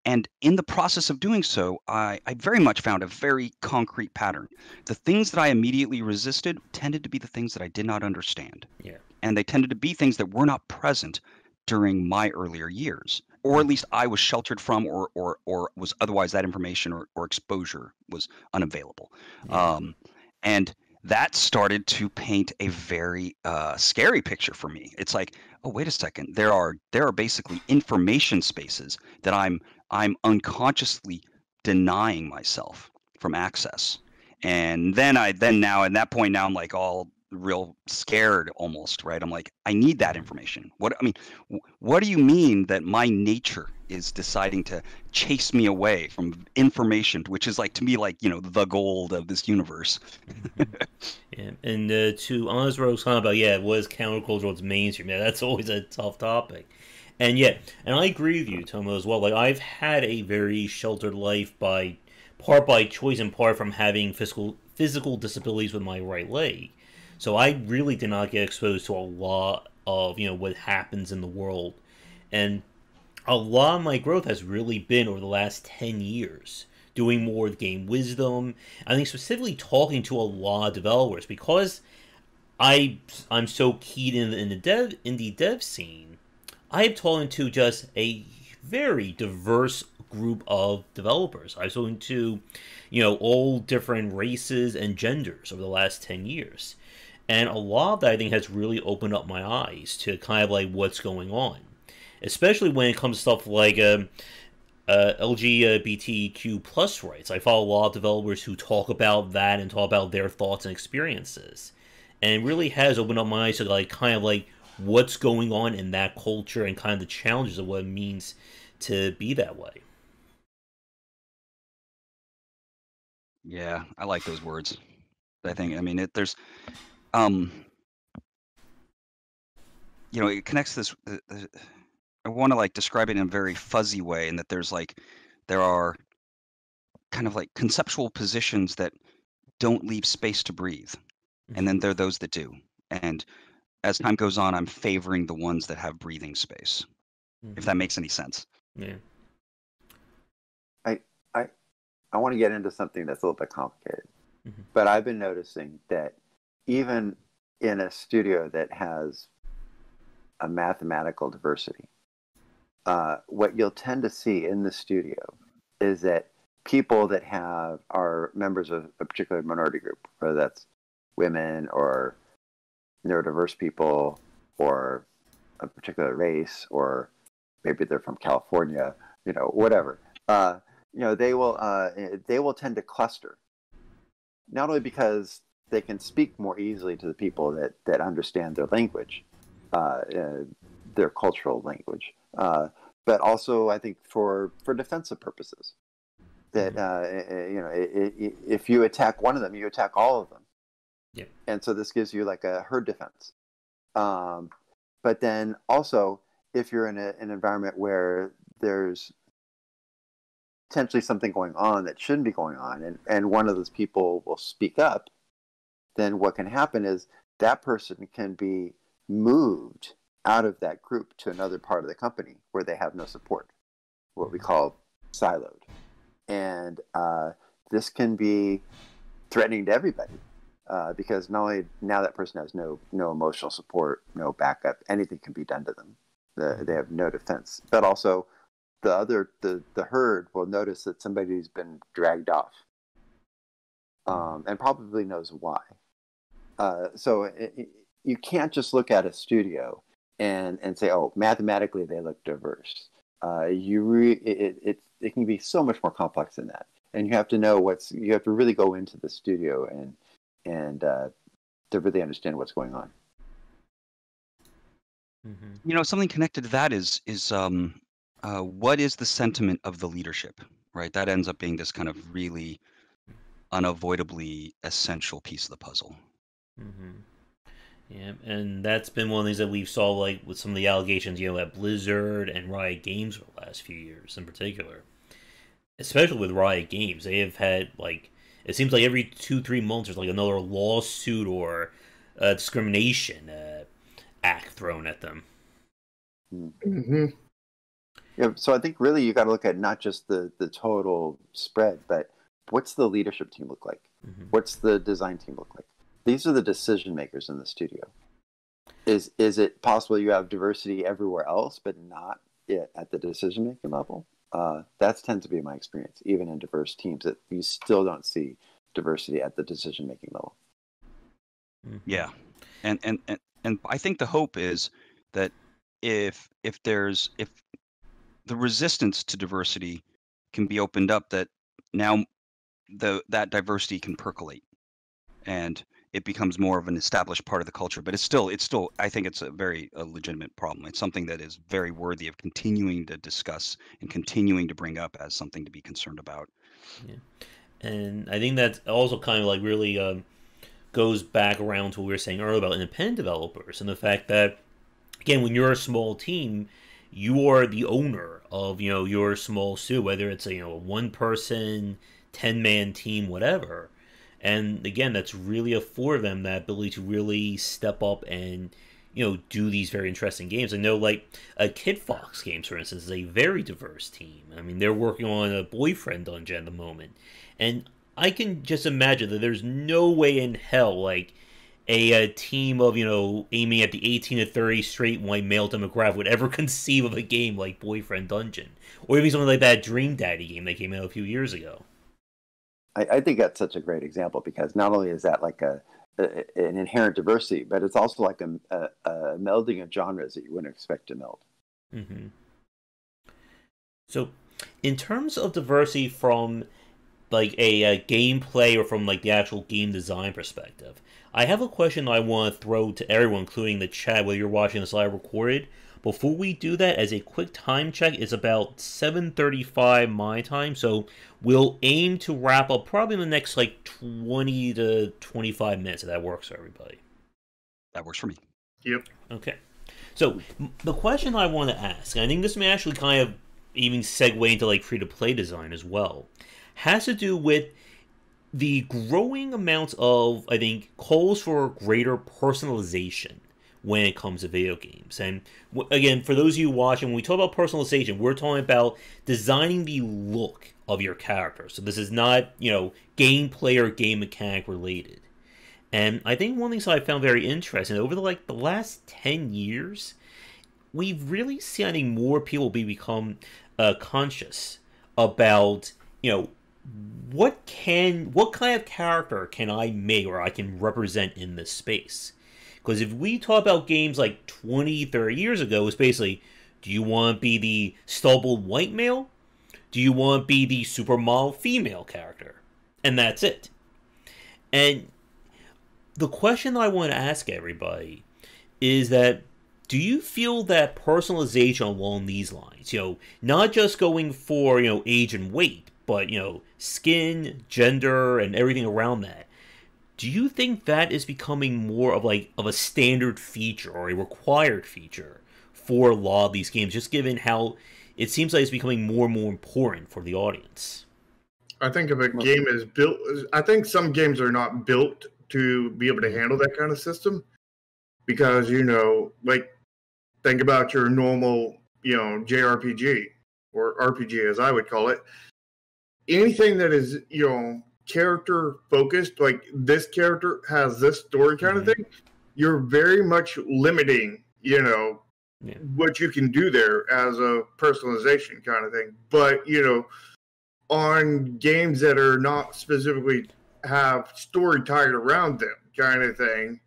and in the process of doing so I, I very much found a very concrete pattern the things that I immediately resisted tended to be the things that I did not understand. Yeah. And they tended to be things that were not present during my earlier years, or at least I was sheltered from, or or or was otherwise that information or, or exposure was unavailable. Yeah. Um, and that started to paint a very uh, scary picture for me. It's like, oh wait a second, there are there are basically information spaces that I'm I'm unconsciously denying myself from access and then i then now at that point now i'm like all real scared almost right i'm like i need that information what i mean what do you mean that my nature is deciding to chase me away from information which is like to me like you know the gold of this universe <laughs> Yeah, and uh, to honest was talking about, yeah, what is counterculture, what's mainstream? Yeah, that's <laughs> always a tough topic. And yeah, and I agree with you, Tomo, as well. Like I've had a very sheltered life by part by choice and part from having physical physical disabilities with my right leg. So I really did not get exposed to a lot of you know what happens in the world, and a lot of my growth has really been over the last ten years doing more with game wisdom. I think specifically talking to a lot of developers because I I'm so keyed in in the dev indie dev scene. I've talked to just a very diverse group of developers. I've spoken to, you know, all different races and genders over the last ten years. And a lot of that I think has really opened up my eyes to kind of like what's going on. Especially when it comes to stuff like um, uh, LGBTQ plus rights. I follow a lot of developers who talk about that and talk about their thoughts and experiences, and really has opened up my eyes to like kind of like what's going on in that culture and kind of the challenges of what it means to be that way. Yeah, I like those words. I think I mean it, there's um you know, it connects this uh, uh, I want to like describe it in a very fuzzy way in that there's like there are kind of like conceptual positions that don't leave space to breathe. And then there are those that do. And as time goes on, I'm favoring the ones that have breathing space. If that makes any sense. yeah. I I I want to get into something that's a little bit complicated, Mhm. but I've been noticing that even in a studio that has a mathematical diversity, uh, what you'll tend to see in the studio is that people that have are members of a particular minority group, whether that's women or neurodiverse people or a particular race or maybe they're from California, you know, whatever. Uh, you know, they will uh, they will tend to cluster, not only because they can speak more easily to the people that that understand their language, uh, uh, their cultural language, uh, but also I think for for defensive purposes. That uh, uh, you know, i- i- if you attack one of them, you attack all of them. Yep. And so this gives you like a herd defense. Um, but then also, if you're in a, an environment where there's potentially something going on that shouldn't be going on, and, and one of those people will speak up, then what can happen is that person can be moved out of that group to another part of the company where they have no support, what we call siloed. And uh, this can be threatening to everybody uh, because not only now that person has no no emotional support, no backup, anything can be done to them. The, they have no defense, but also the other the the herd will notice that somebody's been dragged off, um, and probably knows why. Uh, so it, it, you can't just look at a studio and and say, oh, mathematically they look diverse. Uh, you re- it, it it can be so much more complex than that, and you have to know what's you have to really go into the studio and and uh, to really understand what's going on. Mm-hmm. You know, something connected to that is is um, uh, what is the sentiment of the leadership, right? That ends up being this kind of really unavoidably essential piece of the puzzle. Mm-hmm. Yeah, and that's been one of the things that we've saw, like with some of the allegations, you know, at Blizzard and Riot Games for the last few years, in particular. Especially with Riot Games, they have had like it seems like every two three months there's like another lawsuit or uh, discrimination uh, act thrown at them. Mm-hmm. Yeah, so I think really you got to look at not just the the total spread, but what's the leadership team look like? Mm-hmm. What's the design team look like? These are the decision makers in the studio. Is is it possible you have diversity everywhere else, but not it at the decision making level? Uh, that tends to be my experience, even in diverse teams, that you still don't see diversity at the decision making level. Mm-hmm. Yeah, and, and and and I think the hope is that if if there's if the resistance to diversity can be opened up, that now the that diversity can percolate, and it becomes more of an established part of the culture. But it's still, it's still, I think it's a very a legitimate problem. It's something that is very worthy of continuing to discuss and continuing to bring up as something to be concerned about. Yeah, and I think that also kind of like really um, goes back around to what we were saying earlier about independent developers and the fact that again, when you're a small team, you are the owner of you know your small suit, whether it's a you know a one person, ten man team, whatever and again, that's really afford them that ability to really step up and you know do these very interesting games. I know like a Kitfox Games, for instance, is a very diverse team. I mean, they're working on a boyfriend dungeon at the moment, and I can just imagine that there's no way in hell like a, a, team of you know aiming at the 18 to 30 straight white male demographic would ever <laughs> conceive of a game like Boyfriend Dungeon, or even something like that Dream Daddy game that came out a few years ago. I, I, think that's such a great example because not only is that like a, an inherent diversity, but it's also like a, a, a, melding of genres that you wouldn't expect to meld. Mm-hmm. So, in terms of diversity from like a, a, gameplay or from like the actual game design perspective, I have a question I want to throw to everyone, including the chat, whether you're watching this live recorded before we do that, as a quick time check, it's about 7.35 my time, so we'll aim to wrap up probably in the next, like, 20 to 25 minutes, if that works for everybody. That works for me. Yep. Okay. So, the question I want to ask, I think this may actually kind of even segue into, like, free-to-play design as well, has to do with the growing amount of, I think, calls for greater personalization when it comes to video games. And again, for those of you watching, when we talk about personalization, we're talking about designing the look of your character. So this is not, you know, gameplay or game mechanic related. And I think one the things I found very interesting over the like the last ten years, we've really seen I think more people be become uh, conscious about you know what can what kind of character can I make or I can represent in this space. Because if we talk about games like 20, 30 years ago, it's basically do you want to be the stubble white male? Do you want to be the supermodel female character? And that's it. And the question that I want to ask everybody is that do you feel that personalization along these lines, you know, not just going for, you know, age and weight, but, you know, skin, gender, and everything around that, do you think that is becoming more of like of a standard feature or a required feature for a lot of these games just given how it seems like it's becoming more and more important for the audience. I think if a game is built, I think some games are not built to be able to handle that kind of system because you know, like think about your normal, you know, JRPG or RPG as I would call it. Anything that is, you know, character focused, like this character has this story kind Mhm. of thing, you're very much limiting, you know, Yeah. what you can do there as a personalization kind of thing. But, you know, on games that are not specifically have story tied around them kind of thing,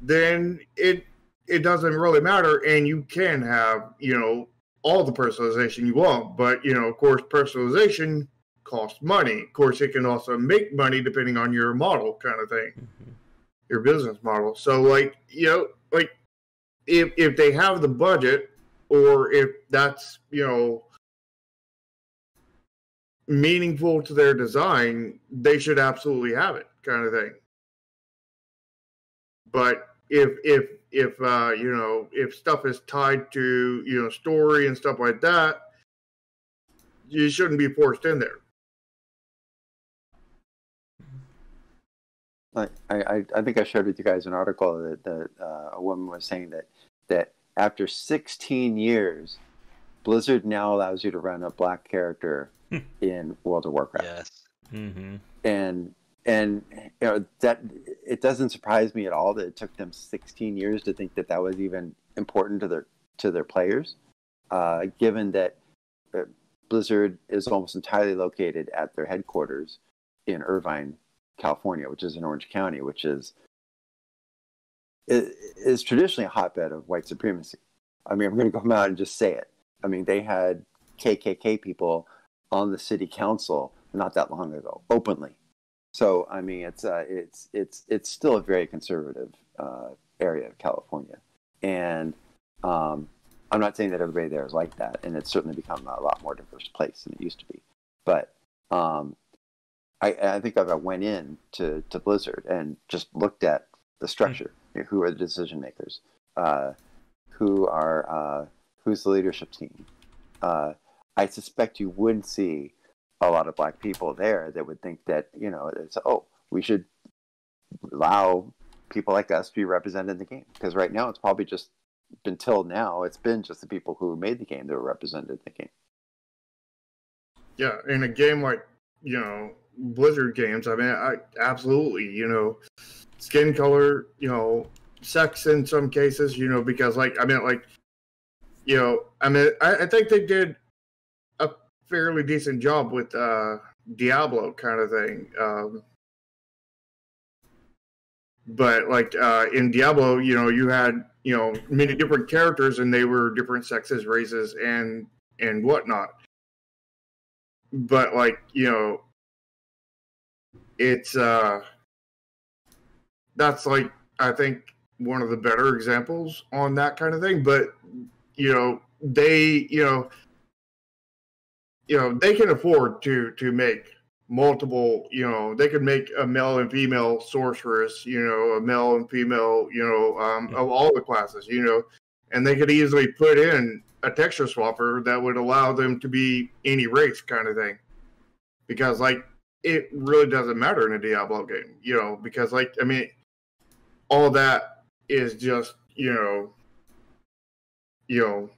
then it it doesn't really matter and you can have, you know, all the personalization you want. But, you know, of course personalization costs money. Of course it can also make money depending on your model kind of thing Mhm. your business model. So like, you know, like if if they have the budget or if that's, you know, meaningful to their design, they should absolutely have it kind of thing. But if if if uh, you know, if stuff is tied to, you know, story and stuff like that, you shouldn't be forced in there. I, I, I think I shared with you guys an article that, that uh, a woman was saying that that after 16 years, Blizzard now allows you to run a black character Hmm. in World of Warcraft, Yes. Mm-hmm. and and you know that it doesn't surprise me at all that it took them 16 years to think that that was even important to their to their players, uh, given that uh, Blizzard is almost entirely located at their headquarters in Irvine, California, which is in Orange County, which is is traditionally a hotbed of white supremacy. I mean, I'm going to come out and just say it. I mean, they had KKK people on the city council not that long ago, openly. So, I mean, it's uh, it's it's it's still a very conservative uh, area of California, and um, I'm not saying that everybody there is like that, and it's certainly become a lot more diverse place than it used to be. But um, I, I think I went in to, to Blizzard and just looked at the structure, you know, who are the decision makers, uh, who are uh, who's the leadership team, uh, I suspect you wouldn't see a lot of black people there that would think that you know it's oh we should allow people like us to be represented in the game. Because right now it's probably just until now it's been just the people who made the game that were represented in the game. Yeah, in a game like you know Blizzard games, I mean, I absolutely, you know, skin color, you know, sex in some cases, you know, because like I mean, like, you know, I mean, I, I think they did a fairly decent job with uh Diablo kind of thing. Um, but like uh, in Diablo, you know, you had you know many different characters, and they were different sexes, races, and and whatnot but like you know it's uh that's like i think one of the better examples on that kind of thing but you know they you know you know they can afford to to make multiple you know they could make a male and female sorceress you know a male and female you know um, of all the classes you know and they could easily put in a texture swapper that would allow them to be any race kind of thing. Because like it really doesn't matter in a diablo game you know because like i mean all that is just you know you know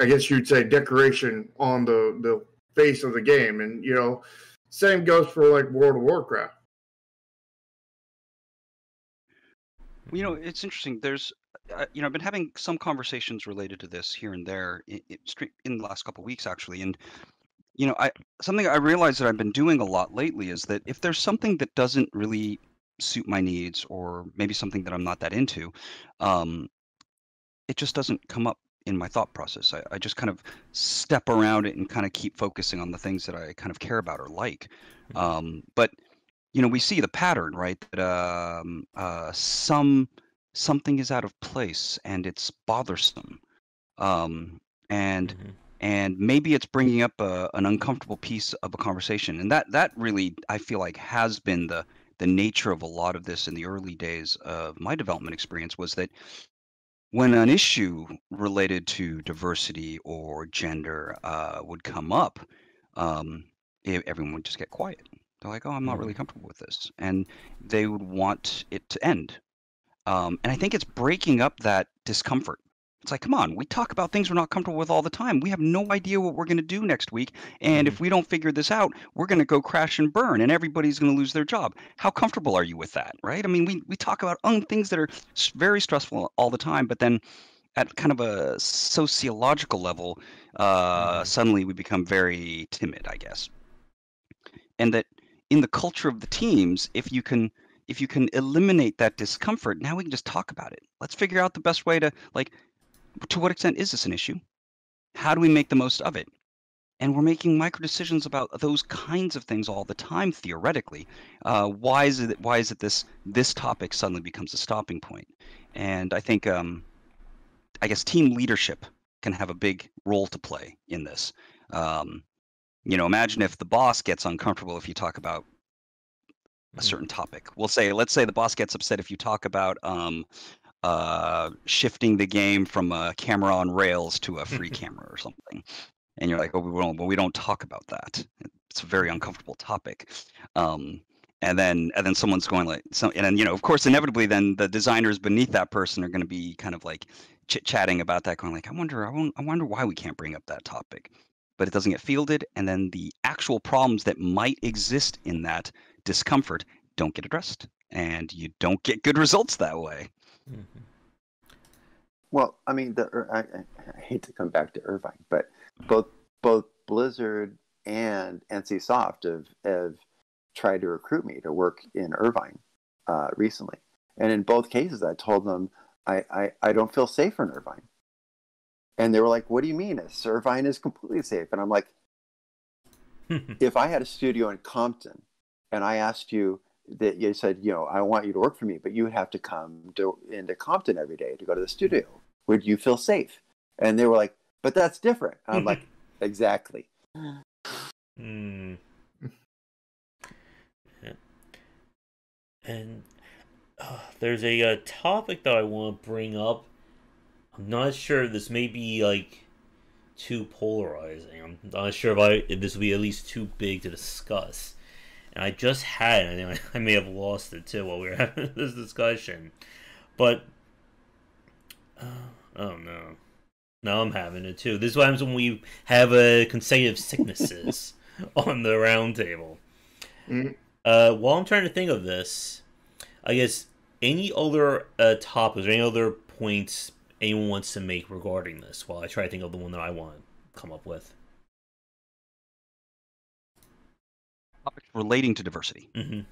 i guess you'd say decoration on the the face of the game and you know same goes for like world of warcraft You know, it's interesting. There's, uh, you know, I've been having some conversations related to this here and there in, in the last couple of weeks, actually. And, you know, I something I realized that I've been doing a lot lately is that if there's something that doesn't really suit my needs, or maybe something that I'm not that into, um, it just doesn't come up in my thought process. I, I just kind of step around it and kind of keep focusing on the things that I kind of care about or like. Um, but you know, we see the pattern, right? That um, uh, some something is out of place and it's bothersome, um, and Mhm. And maybe it's bringing up a, an uncomfortable piece of a conversation, and that that really I feel like has been the the nature of a lot of this in the early days of my development experience was that when an issue related to diversity or gender uh, would come up, um, everyone would just get quiet. They're like, "Oh, I'm not really comfortable with this," and they would want it to end. Um, and I think it's breaking up that discomfort. It's like, come on, we talk about things we're not comfortable with all the time. We have no idea what we're going to do next week. And if we don't figure this out, we're going to go crash and burn and everybody's going to lose their job. How comfortable are you with that? Right. I mean, we, we talk about um, things that are very stressful all the time, but then at kind of a sociological level, uh, suddenly we become very timid, I guess. And that in the culture of the teams, if you can if you can eliminate that discomfort, now we can just talk about it. Let's figure out the best way to like to what extent is this an issue? How do we make the most of it? And we're making micro decisions about those kinds of things all the time, theoretically. Uh, why is it? Why is it this this topic suddenly becomes a stopping point? And I think, um, I guess, team leadership can have a big role to play in this. Um, you know, imagine if the boss gets uncomfortable if you talk about a certain topic. We'll say, let's say the boss gets upset if you talk about um, uh, shifting the game from a camera on rails to a free <laughs> camera or something, and you're like, oh, well, we don't talk about that. It's a very uncomfortable topic. Um, and then, and then someone's going like, so, and then you know, of course, inevitably, then the designers beneath that person are going to be kind of like chit chatting about that, going like, I wonder, I, I wonder why we can't bring up that topic, but it doesn't get fielded, and then the actual problems that might exist in that discomfort don't get addressed, and you don't get good results that way. Mhm. Well, I mean, the I, I- I hate to come back to Irvine, but both both Blizzard and NC Soft have, have tried to recruit me to work in Irvine uh, recently, and in both cases, I told them I, I, I don't feel safe in Irvine, and they were like, "What do you mean? Irvine is completely safe?" And I'm like, <laughs> if I had a studio in Compton and I asked you that you said, you know, I want you to work for me, but you would have to come to, into Compton every day to go to the studio, would you feel safe? And they were like, but that's different. And I'm like, exactly. Hmm. Yeah. And uh, there's a uh, topic that I want to bring up. I'm not sure this may be like too polarizing. I'm not sure if I if this will be at least too big to discuss. And I just had, it, I I may have lost it too while we were <laughs> having this discussion. But uh, oh no. Now I'm having it too. This is what happens when we have uh, consecutive sicknesses <laughs> on the round table. Mhm. Uh, while I'm trying to think of this, I guess any other uh, topics or any other points anyone wants to make regarding this while I try to think of the one that I want to come up with. Topics relating to diversity. hmm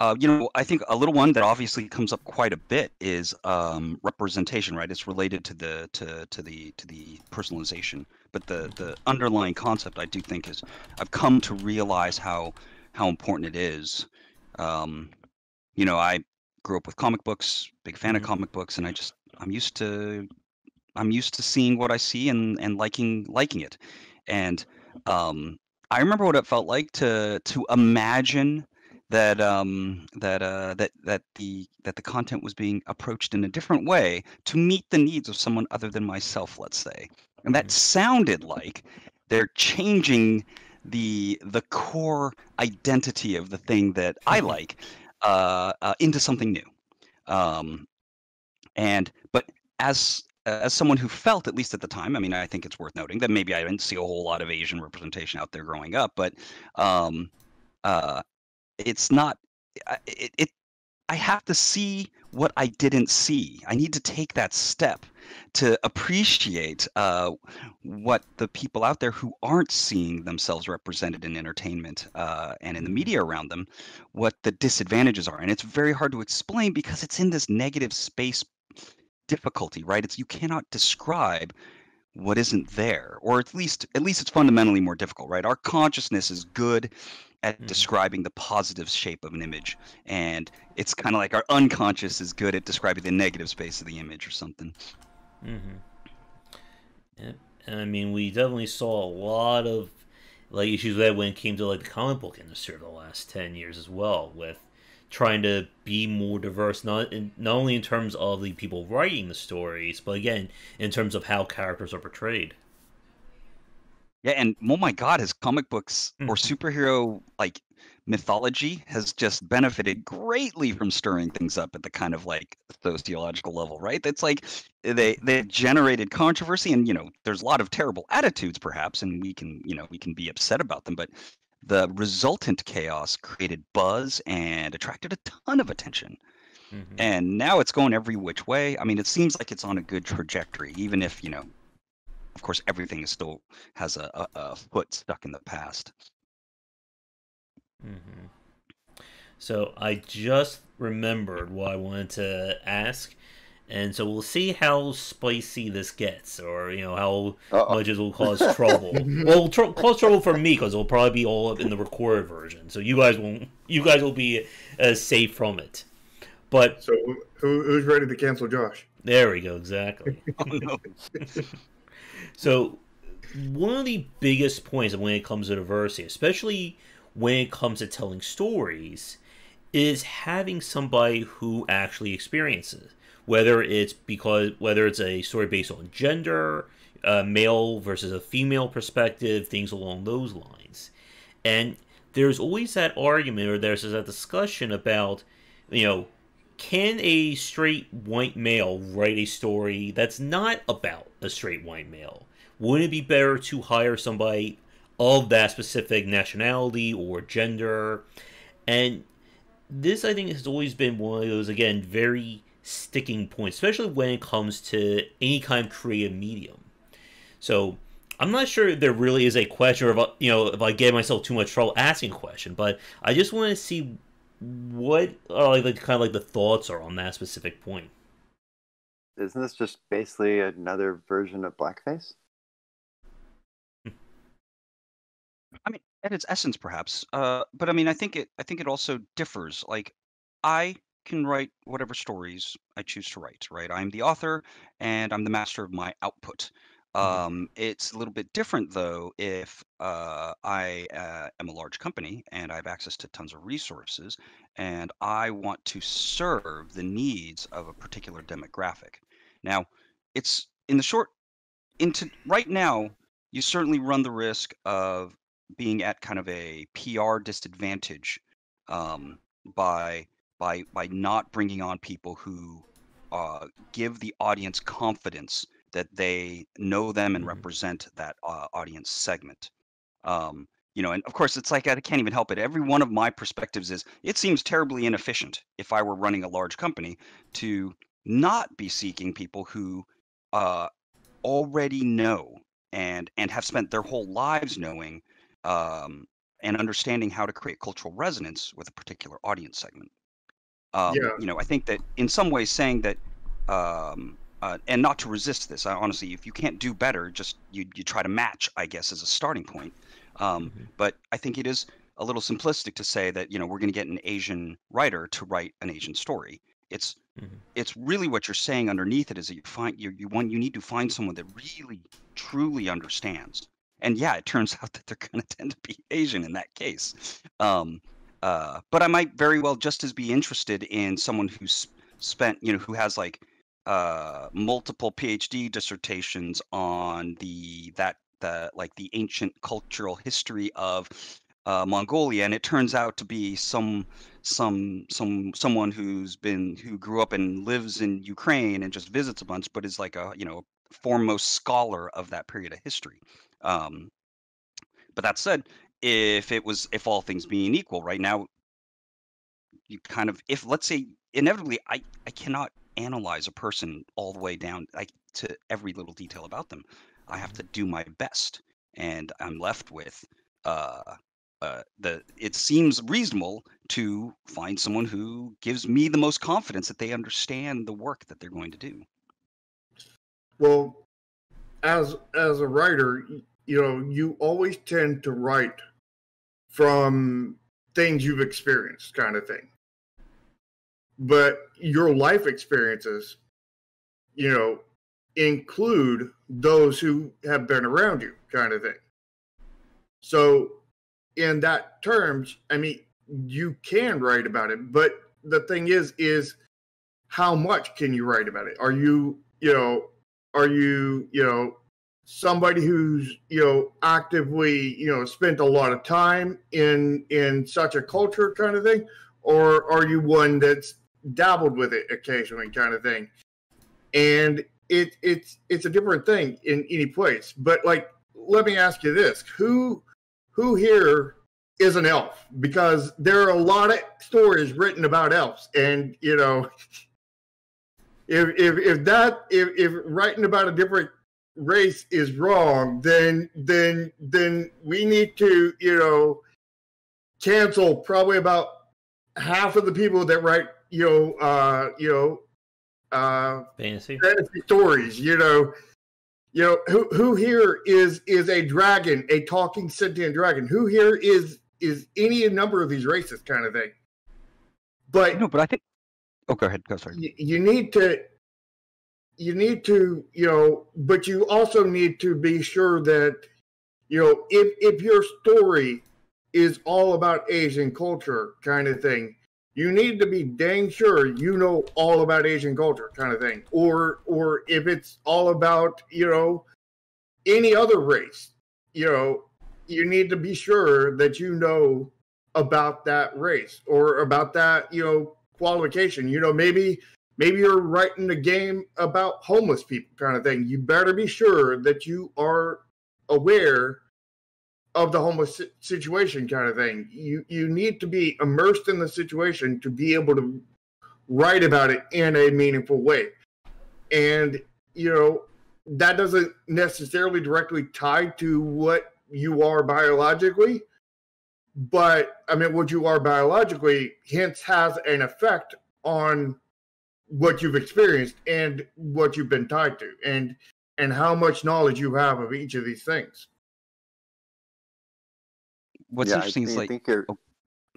Uh, you know, I think a little one that obviously comes up quite a bit is um, representation, right? It's related to the to to the to the personalization, but the the underlying concept I do think is I've come to realize how how important it is. Um, you know, I grew up with comic books, big fan of Mhm. comic books, and I just I'm used to I'm used to seeing what I see and and liking liking it, and um, I remember what it felt like to to imagine that um, that uh, that that the that the content was being approached in a different way to meet the needs of someone other than myself, let's say, and that Mhm. sounded like they're changing the the core identity of the thing that I like uh, uh, into something new. Um, and but as as someone who felt at least at the time, I mean, I think it's worth noting that maybe I didn't see a whole lot of Asian representation out there growing up, but um, uh, it's not it, it i have to see what i didn't see. I need to take that step to appreciate uh, what the people out there who aren't seeing themselves represented in entertainment uh, and in the media around them what the disadvantages are. And it's very hard to explain because it's in this negative space difficulty right it's you cannot describe what isn't there or at least at least it's fundamentally more difficult right our consciousness is good at Mhm. describing the positive shape of an image and it's kind of like our unconscious is good at describing the negative space of the image or something Mm-hmm. And I mean, we definitely saw a lot of like issues with that when it came to like the comic book industry over the last ten years as well, with trying to be more diverse, not in, not only in terms of the people writing the stories, but again in terms of how characters are portrayed. Yeah, and oh my god, his comic books or Mhm. superhero like mythology has just benefited greatly from stirring things up at the kind of like sociological level, right? That's like they they generated controversy and you know, there's a lot of terrible attitudes perhaps and we can, you know, we can be upset about them, but the resultant chaos created buzz and attracted a ton of attention. Mhm. And now it's going every which way. I mean, it seems like it's on a good trajectory, even if, you know, of course, everything is still has a, a, a foot stuck in the past. hmm So I just remembered what I wanted to ask, and so we'll see how spicy this gets, or you know how Uh-oh. much it will cause trouble. <laughs> well, tr- cause trouble for me because it'll probably be all up in the recorded version, so you guys won't. You guys will be uh, safe from it. But So who, who's ready to cancel Josh? there we go, exactly. Oh <laughs> no! So, one of the biggest points when it comes to diversity, especially when it comes to telling stories, is having somebody who actually experiences. Whether it's because whether it's a story based on gender, uh, male versus a female perspective, things along those lines, and there's always that argument or there's that discussion about, you know, can a straight white male write a story that's not about a straight white male? Wouldn't it be better to hire somebody of that specific nationality or gender? And this, I think, has always been one of those, again, very sticking points, especially when it comes to any kind of creative medium. So, I'm not sure if there really is a question, or if I, you know, if I gave myself too much trouble asking a question, but I just want to see what are like, like kind of like the thoughts are on that specific point. Isn't this just basically another version of blackface? I mean, at its essence, perhaps. Uh, but I mean, I think it. I think it also differs. Like, I can write whatever stories I choose to write. Right. I'm the author, and I'm the master of my output. Mhm. Um, it's a little bit different though if uh, I uh, am a large company and I have access to tons of resources, and I want to serve the needs of a particular demographic. Now, it's in the short into right now you certainly run the risk of being at kind of a PR disadvantage um, by by by not bringing on people who uh, give the audience confidence that they know them and Mhm. represent that uh, audience segment. Um, you know, and of course, it's like I can't even help it. Every one of my perspectives is it seems terribly inefficient if I were running a large company to not be seeking people who uh, already know and and have spent their whole lives knowing um, and understanding how to create cultural resonance with a particular audience segment. Um, Yeah. You know, I think that in some ways saying that, um, uh, and not to resist this. I, honestly, if you can't do better, just you you try to match, I guess, as a starting point. Um, Mhm. But I think it is a little simplistic to say that you know we're going to get an Asian writer to write an Asian story. It's Mhm. it's really what you're saying underneath it is that you find you you want you need to find someone that really truly understands. And yeah, it turns <laughs> out that they're going to tend to be Asian in that case. Um, uh, but I might very well just as be interested in someone who's spent, you know, who has like uh, multiple PhD dissertations on the that the like the ancient cultural history of uh, Mongolia, and it turns out to be some some some someone who's been who grew up and lives in Ukraine and just visits a bunch, but is like a you know foremost scholar of that period of history. Um, but that said, if it was if all things being equal, right now you kind of if let's say inevitably I I cannot analyze a person all the way down like to every little detail about them. I have to do my best, and I'm left with uh, uh, the. It seems reasonable to find someone who gives me the most confidence that they understand the work that they're going to do. Well, as as a writer, you know, you always tend to write from things you've experienced, kind of thing. But your life experiences, you know, include those who have been around you, kind of thing. So, in that terms, I mean, you can write about it. But the thing is, is how much can you write about it? Are you, you know, are you, you know, somebody who's you know actively you know spent a lot of time in in such a culture kind of thing? Or are you one that's dabbled with it occasionally kind of thing? And it it's it's a different thing in any place. But like let me ask you this. Who who here is an elf? Because there are a lot of stories written about elves. And you know <laughs> if if, if that if, if writing about a different race is wrong, then then then we need to, you know, cancel probably about half of the people that write, you know, uh, you know, uh Fantasy. fantasy stories, you know. You know, who who here is is a dragon, a talking sentient dragon? Who here is is any number of these races kind of thing? But No, but I think. Oh, go ahead. Go sorry. you, you need to you need to you know but you also need to be sure that you know if if your story is all about asian culture kind of thing you need to be dang sure you know all about asian culture kind of thing. Or or if it's all about you know any other race you know you need to be sure that you know about that race or about that you know qualification. You know maybe maybe you're writing a game about homeless people kind of thing. You better be sure that you are aware of the homeless situation kind of thing. You you need to be immersed in the situation to be able to write about it in a meaningful way. And you know that doesn't necessarily directly tie to what you are biologically but i mean what you are biologically hence has an effect on what you've experienced and what you've been tied to and and how much knowledge you have of each of these things What's yeah, interesting I, is I like. think you're. oh.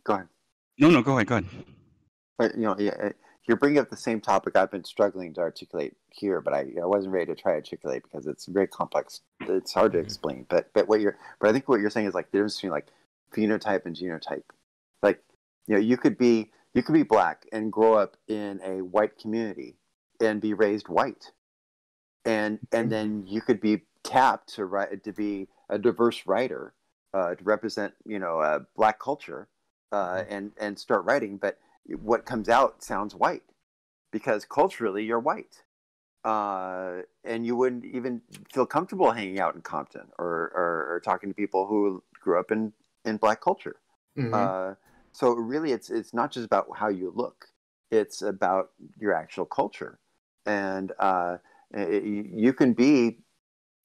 Go ahead. No, no, go ahead. Go ahead. But you know, yeah, uh, you're bringing up the same topic I've been struggling to articulate here, but I, I wasn't ready to try to articulate because it's very complex. It's hard to Mm-hmm. Mhm. explain. But but what you're, but I think what you're saying is like the difference between like phenotype and genotype. Like you know, you could be you could be black and grow up in a white community and be raised white, and and then you could be tapped to write to be a diverse writer uh, to represent you know uh, black culture uh, and and start writing, but what comes out sounds white because culturally you're white, uh, and you wouldn't even feel comfortable hanging out in Compton or, or, or talking to people who grew up in in black culture. Mhm. Uh, so really, it's it's not just about how you look; it's about your actual culture, and uh, it, you can be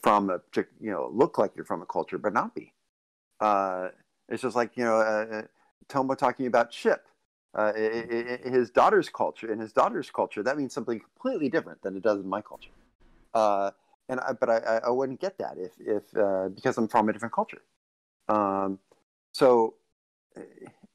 from a you know look like you're from a culture, but not be. Uh, it's just like you know uh, Tomo talking about Chip. Uh, i- i- i- his daughter's culture, in his daughter's culture, that means something completely different than it does in my culture. Uh, and I, but I, I- wouldn't get that if if uh, because I'm from a different culture. Um, so uh,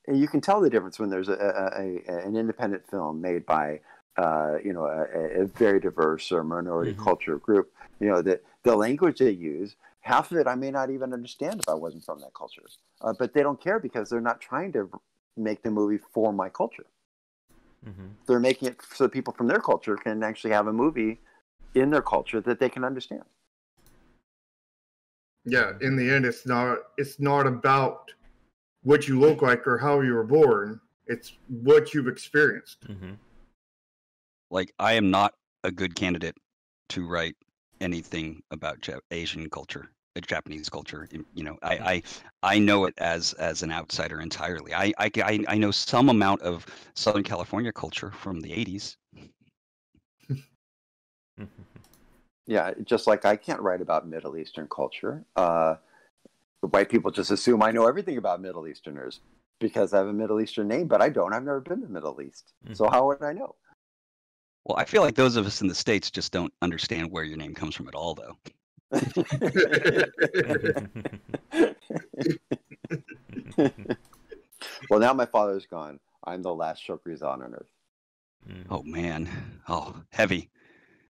you can tell the difference when there's a, a, a an independent film made by uh, you know a, a very diverse or minority Mhm. culture group. You know that the language they use, half of it I may not even understand if I wasn't from that culture. Uh, but they don't care because they're not trying to make the movie for my culture. hmm They're making it so people from their culture can actually have a movie in their culture that they can understand. yeah in the end it's not it's not about what you look like or how you were born it's what you've experienced hmm Like, I am not a good candidate to write anything about Ja- Asian culture, uh, Japanese culture. You know, I, I, I know it as as an outsider entirely. I, I, I- I know some amount of Southern California culture from the '80s. <laughs> Yeah, just like I can't write about Middle Eastern culture. Uh, the white people just assume I know everything about Middle Easterners because I have a Middle Eastern name, but I don't. I've never been to the Middle East, so Mhm. how would I know? Well, I feel like those of us in the states just don't understand where your name comes from at all, though. <laughs> well, now my father's gone. I'm the last Shokrizade on Earth, Mhm. Oh man, oh heavy.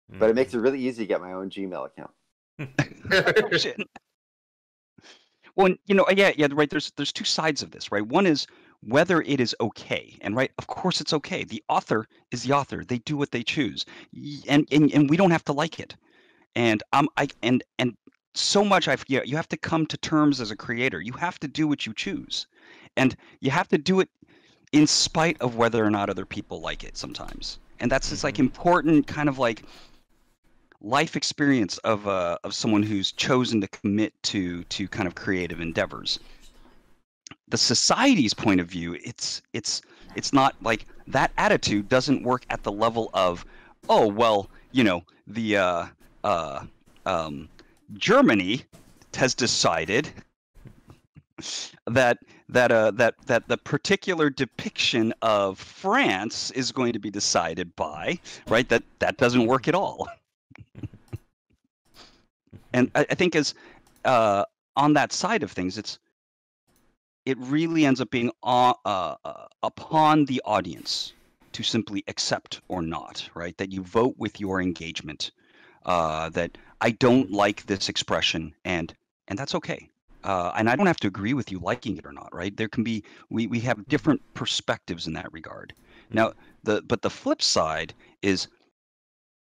but it makes it really easy to get my own Gmail account. <laughs> Oh, shit. Well, and, you know, yeah, yeah, right. There's there's two sides of this, right? One is whether it is okay and right of course it's okay. The author is the author. They do what they choose. And and, and we don't have to like it. And um i and and so much i've yeah, you have to come to terms as a creator. You have to do what you choose. And you have to do it in spite of whether or not other people like it sometimes. And that's this like important kind of like life experience of uh, of someone who's chosen to commit to to kind of creative endeavors. The society's point of view it's it's it's not like that attitude doesn't work at the level of oh well you know the uh uh um germany has decided that that uh that that the particular depiction of France is going to be decided by right? That that doesn't work at all and I, I think as uh on that side of things it's it really ends up being uh, uh, upon the audience to simply accept or not right that you vote with your engagement uh, that i don't like this expression and and that's okay uh, and I don't have to agree with you liking it or not, right? There can be we we have different perspectives in that regard. Now, the but the flip side is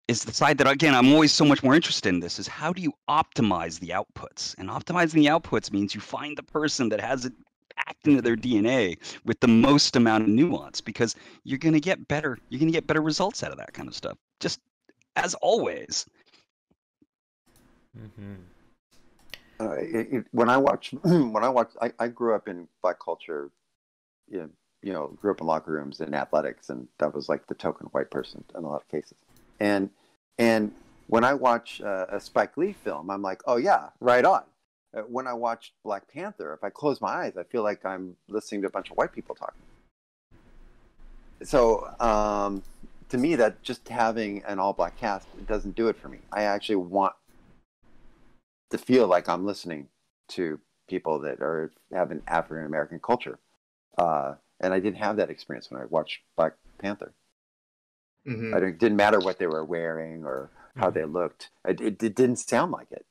is the side that again I'm always so much more interested in this is how do you optimize the outputs? And optimizing the outputs means you find the person that has it packed into their DNA with the most amount of nuance because you're going to get better you're going to get better results out of that kind of stuff. Just as always. Mm-hmm. Uh, it, it, when I watch, <clears throat> when I watch, I, I grew up in black culture. You know, you know, grew up in locker rooms and athletics, and that was like the token white person in a lot of cases. And and when I watch uh, a Spike Lee film, I'm like, oh yeah, right on. Uh, when I watch Black Panther, if I close my eyes, I feel like I'm listening to a bunch of white people talking. So um, to me, that just having an all black cast doesn't do it for me. I actually want to feel like I'm listening to people that are have an African American culture. Uh, and I didn't have that experience when I watched Black Panther. Mm-hmm. it didn't matter what they were wearing or how mm-hmm. they looked. It, it, it, didn't sound like it.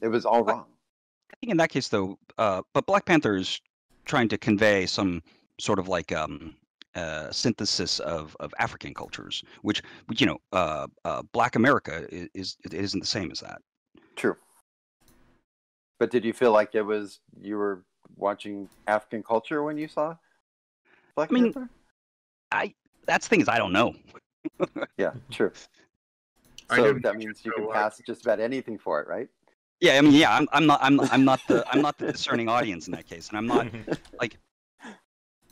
It was all wrong. I think in that case, though, uh, but Black Panther is trying to convey some sort of like um, uh, synthesis of, of African cultures, which, you know, uh, uh Black America is, is it isn't the same as that. True. But did you feel like it was you were watching African culture when you saw Black I mean, Panther? I that's the thing is I don't know. <laughs> yeah, true. So that means you can pass just about anything for it, right? Yeah, I mean, yeah, I'm, I'm not, I'm, I'm not the, I'm not the discerning audience in that case, and I'm not <laughs> like,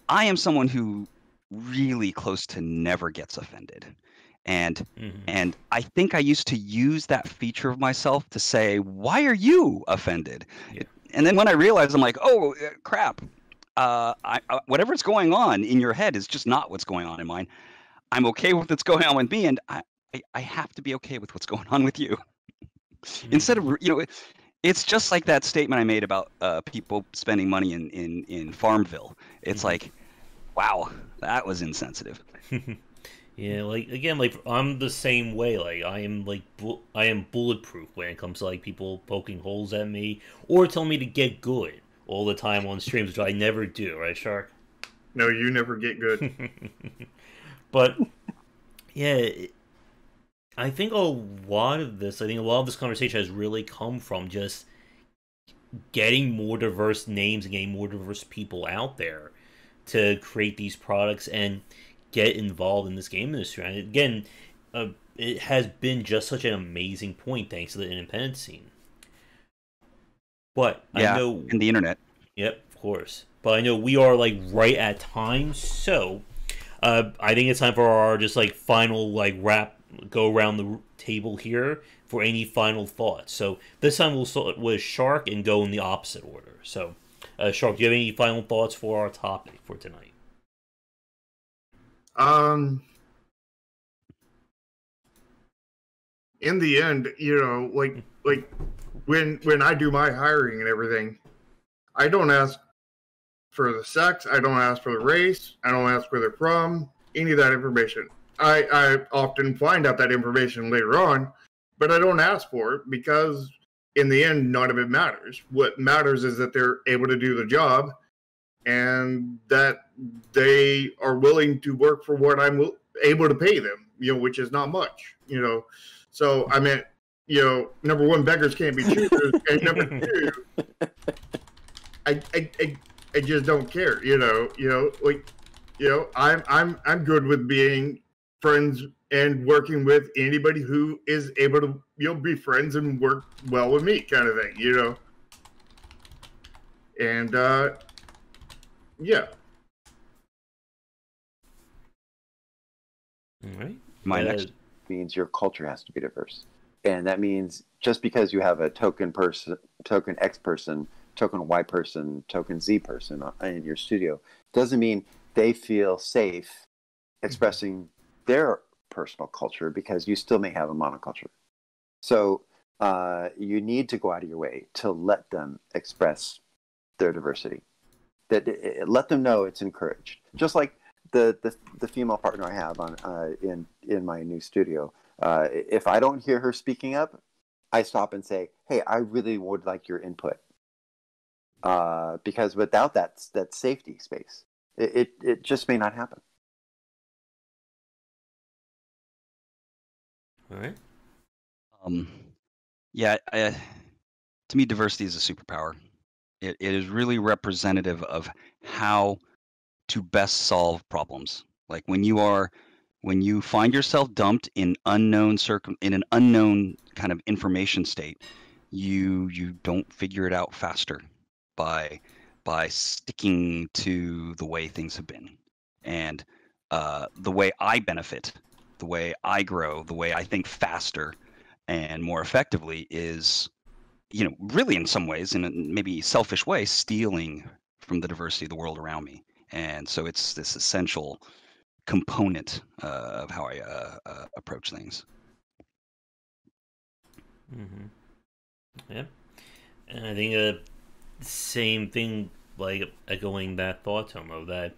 I am someone who really close to never gets offended and mm-hmm. and i think i used to use that feature of myself to say why are you offended yeah. and then when i realized i'm like oh uh, crap uh, I, uh, whatever's going on in your head is just not what's going on in mine i'm okay with what's going on with me and i i, I have to be okay with what's going on with you mm-hmm. instead of you know it's just like that statement i made about uh, people spending money in in in farmville it's mm-hmm. like wow that was insensitive <laughs> Yeah, like again, like I'm the same way. Like I am like bu- I am bulletproof when it comes to like people poking holes at me or telling me to get good all the time on streams, which I never do. Right, Shark? No, you never get good. <laughs> but <laughs> yeah, I think a lot of this, I think a lot of this conversation has really come from just getting more diverse names and getting more diverse people out there to create these products and get involved in this game industry. And again, uh, it has been just such an amazing point thanks to the independent scene. But yeah, I know in the internet. Yep, of course. But I know we are like right at time, so uh, I think it's time for our just like final like wrap go around the table here for any final thoughts. So this time we'll start with Shark and go in the opposite order. So, uh, Shark, do you have any final thoughts for our topic for tonight? Um, in the end, you know, like like when when I do my hiring and everything, I don't ask for the sex, I don't ask for the race, I don't ask where they're from, any of that information. I I often find out that information later on, but I don't ask for it because in the end, none of it matters. What matters is that they're able to do the job and that they are willing to work for what I'm able to pay them, you know, which is not much, you know. So I mean, you know, number one, beggars can't be choosers, and number <laughs> two, I, I, I, I just don't care, you know, you know, like, you know, I'm, I'm, I'm good with being friends and working with anybody who is able to, you know, be friends and work well with me, kind of thing, you know. And uh, yeah. All right. My Uh, next means your culture has to be diverse. And that means just because you have a token person, token X person, token Y person, token Z person in your studio doesn't mean they feel safe expressing their personal culture because you still may have a monoculture. So uh, you need to go out of your way to let them express their diversity. That it- let them know it's encouraged. Just like the the, the female partner I have on uh, in in my new studio. Uh, if I don't hear her speaking up, I stop and say, "Hey, I really would like your input." Uh, because without that that safety space, it, it, it just may not happen. All right. Um, yeah, I, to me, diversity is a superpower. It, it is really representative of how to best solve problems. Like when you are, when you find yourself dumped in unknown circum, in an unknown kind of information state, you you don't figure it out faster by by sticking to the way things have been, and uh, the way I benefit, the way I grow, the way I think faster and more effectively is you know really in some ways in a maybe selfish way stealing from the diversity of the world around me. And so it's this essential component uh, of how i uh, uh, approach things. Mm-hmm. Yeah, and I think uh, same thing, like echoing that thought, Tomo, that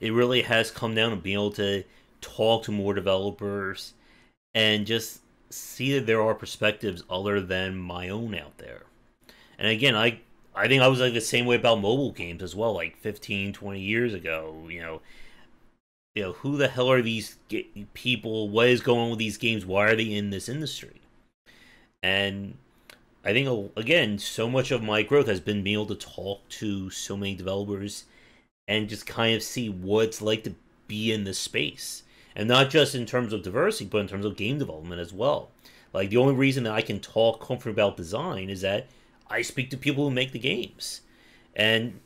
it really has come down to being able to talk to more developers and just see that there are perspectives other than my own out there. And again, I I think I was like the same way about mobile games as well, like 15, 20 years ago. You know, you know who the hell are these people? What is going on with these games? Why are they in this industry? And I think again, so much of my growth has been being able to talk to so many developers and just kind of see what it's like to be in this space, and not just in terms of diversity, but in terms of game development as well. Like the only reason that I can talk comfortably about design is that I speak to people who make the games, and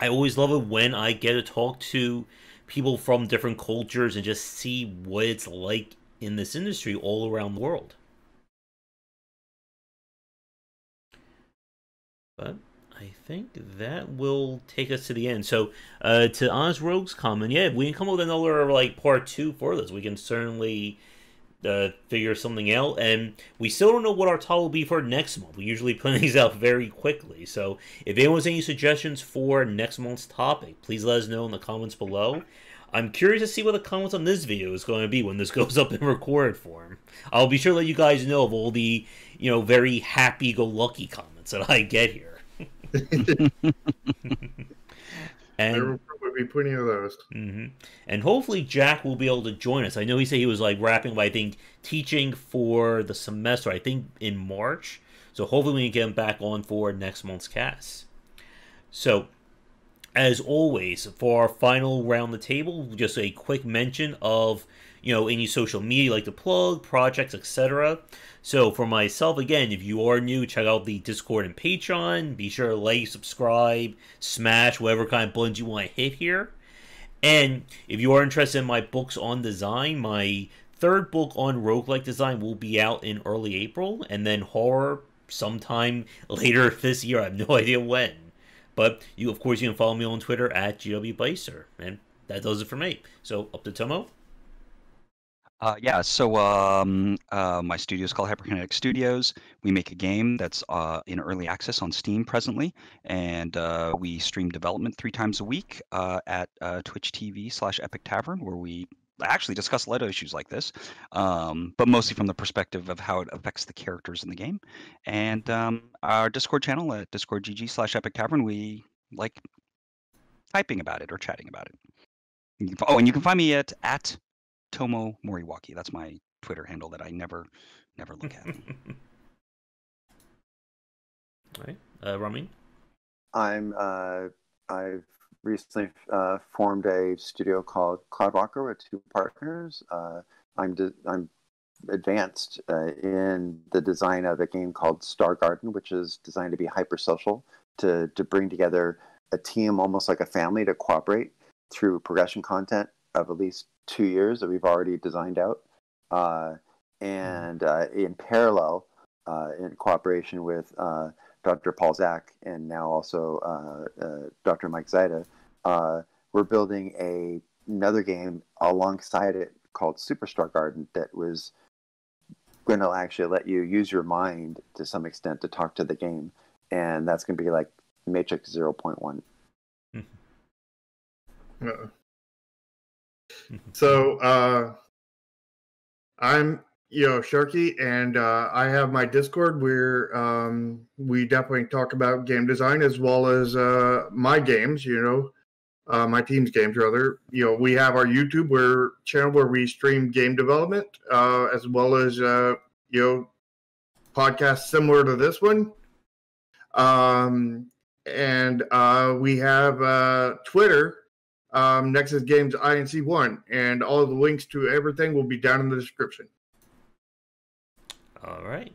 I always love it when I get to talk to people from different cultures and just see what it's like in this industry all around the world. But I think that will take us to the end. So, uh, to Oz Rogue's comment, yeah, if we can come up with another like part two for this, we can certainly uh, figure something out. And we still don't know what our title will be for next month. We usually plan <laughs> these out very quickly. So, if anyone has any suggestions for next month's topic, please let us know in the comments below. I'm curious to see what the comments on this video is going to be when this <laughs> goes up in recorded form. I'll be sure to let you guys know of all the, you know, very happy-go-lucky comments that I get here. <laughs> and there will probably be plenty of those. hmm And hopefully Jack will be able to join us. I know he said he was like wrapping up, I think, teaching for the semester, I think in March. So hopefully we can get him back on for next month's cast. So, as always, for our final round the table, just a quick mention of, you know, any social media like to plug, projects, etc. So for myself, again, if you are new, check out the Discord and Patreon. Be sure to like, subscribe, smash whatever kind of buttons you want to hit here. And if you are interested in my books on design, my third book on roguelike design will be out in early April, and then horror sometime <laughs> later this year. I have no <laughs> idea when. But you, of course, you can follow me on Twitter at GW GWBycer. And that does it for me. So up to Tomo. Uh, yeah, so um, uh, my studio is called Hyperkinetic Studios. We make a game that's uh, in early access on Steam presently, and uh, we stream development three times a week uh, at uh, Twitch TV slash Epic Tavern, where we actually discuss LEDO issues like this, um, but mostly from the perspective of how it affects the characters in the game. And um, our Discord channel at discord.gg slash Epic Tavern, we like typing about it or chatting about it. Oh, and you can find me at at Tomo Moriwaki. That's my Twitter handle that I never never look at. <laughs> All right, uh, Ramin. I'm uh, I've recently uh, formed a studio called Cloudwalker with two partners. Uh, I'm de- I'm advanced uh, in the design of a game called Star Garden, which is designed to be hypersocial to to bring together a team almost like a family to cooperate through progression content of at least two years that we've already designed out, uh, and uh, in parallel, uh, in cooperation with uh, Dr. Paul Zak and now also uh, uh, Dr. Mike Zaida, we're building a another game alongside it called Superstar Garden that was going to actually let you use your mind to some extent to talk to the game, and that's going to be like Matrix 0.1. <laughs> Uh, <laughs> so uh, I'm you know Sharky, and uh, I have my Discord where um, we definitely talk about game design as well as uh, my games. You know, uh, my team's games rather. You know, we have our YouTube where channel where we stream game development uh, as well as uh, you know podcasts similar to this one. Um, and uh, we have uh, Twitter, um, Nexus Games INC one, and all the links to everything will be down in the description. All right.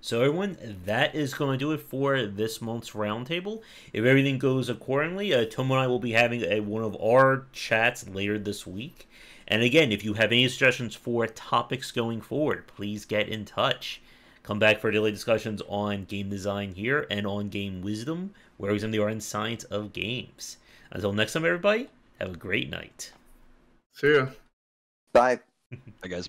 So everyone, that is going to do it for this month's roundtable. If everything goes accordingly, uh, Tom and I will be having a, one of our chats later this week. And again, if you have any suggestions for topics going forward, please get in touch. Come back for daily discussions on game design here and on game wisdom, where we in the art and science of games. Until next time, everybody, have a great night. See ya. Bye. Bye, guys.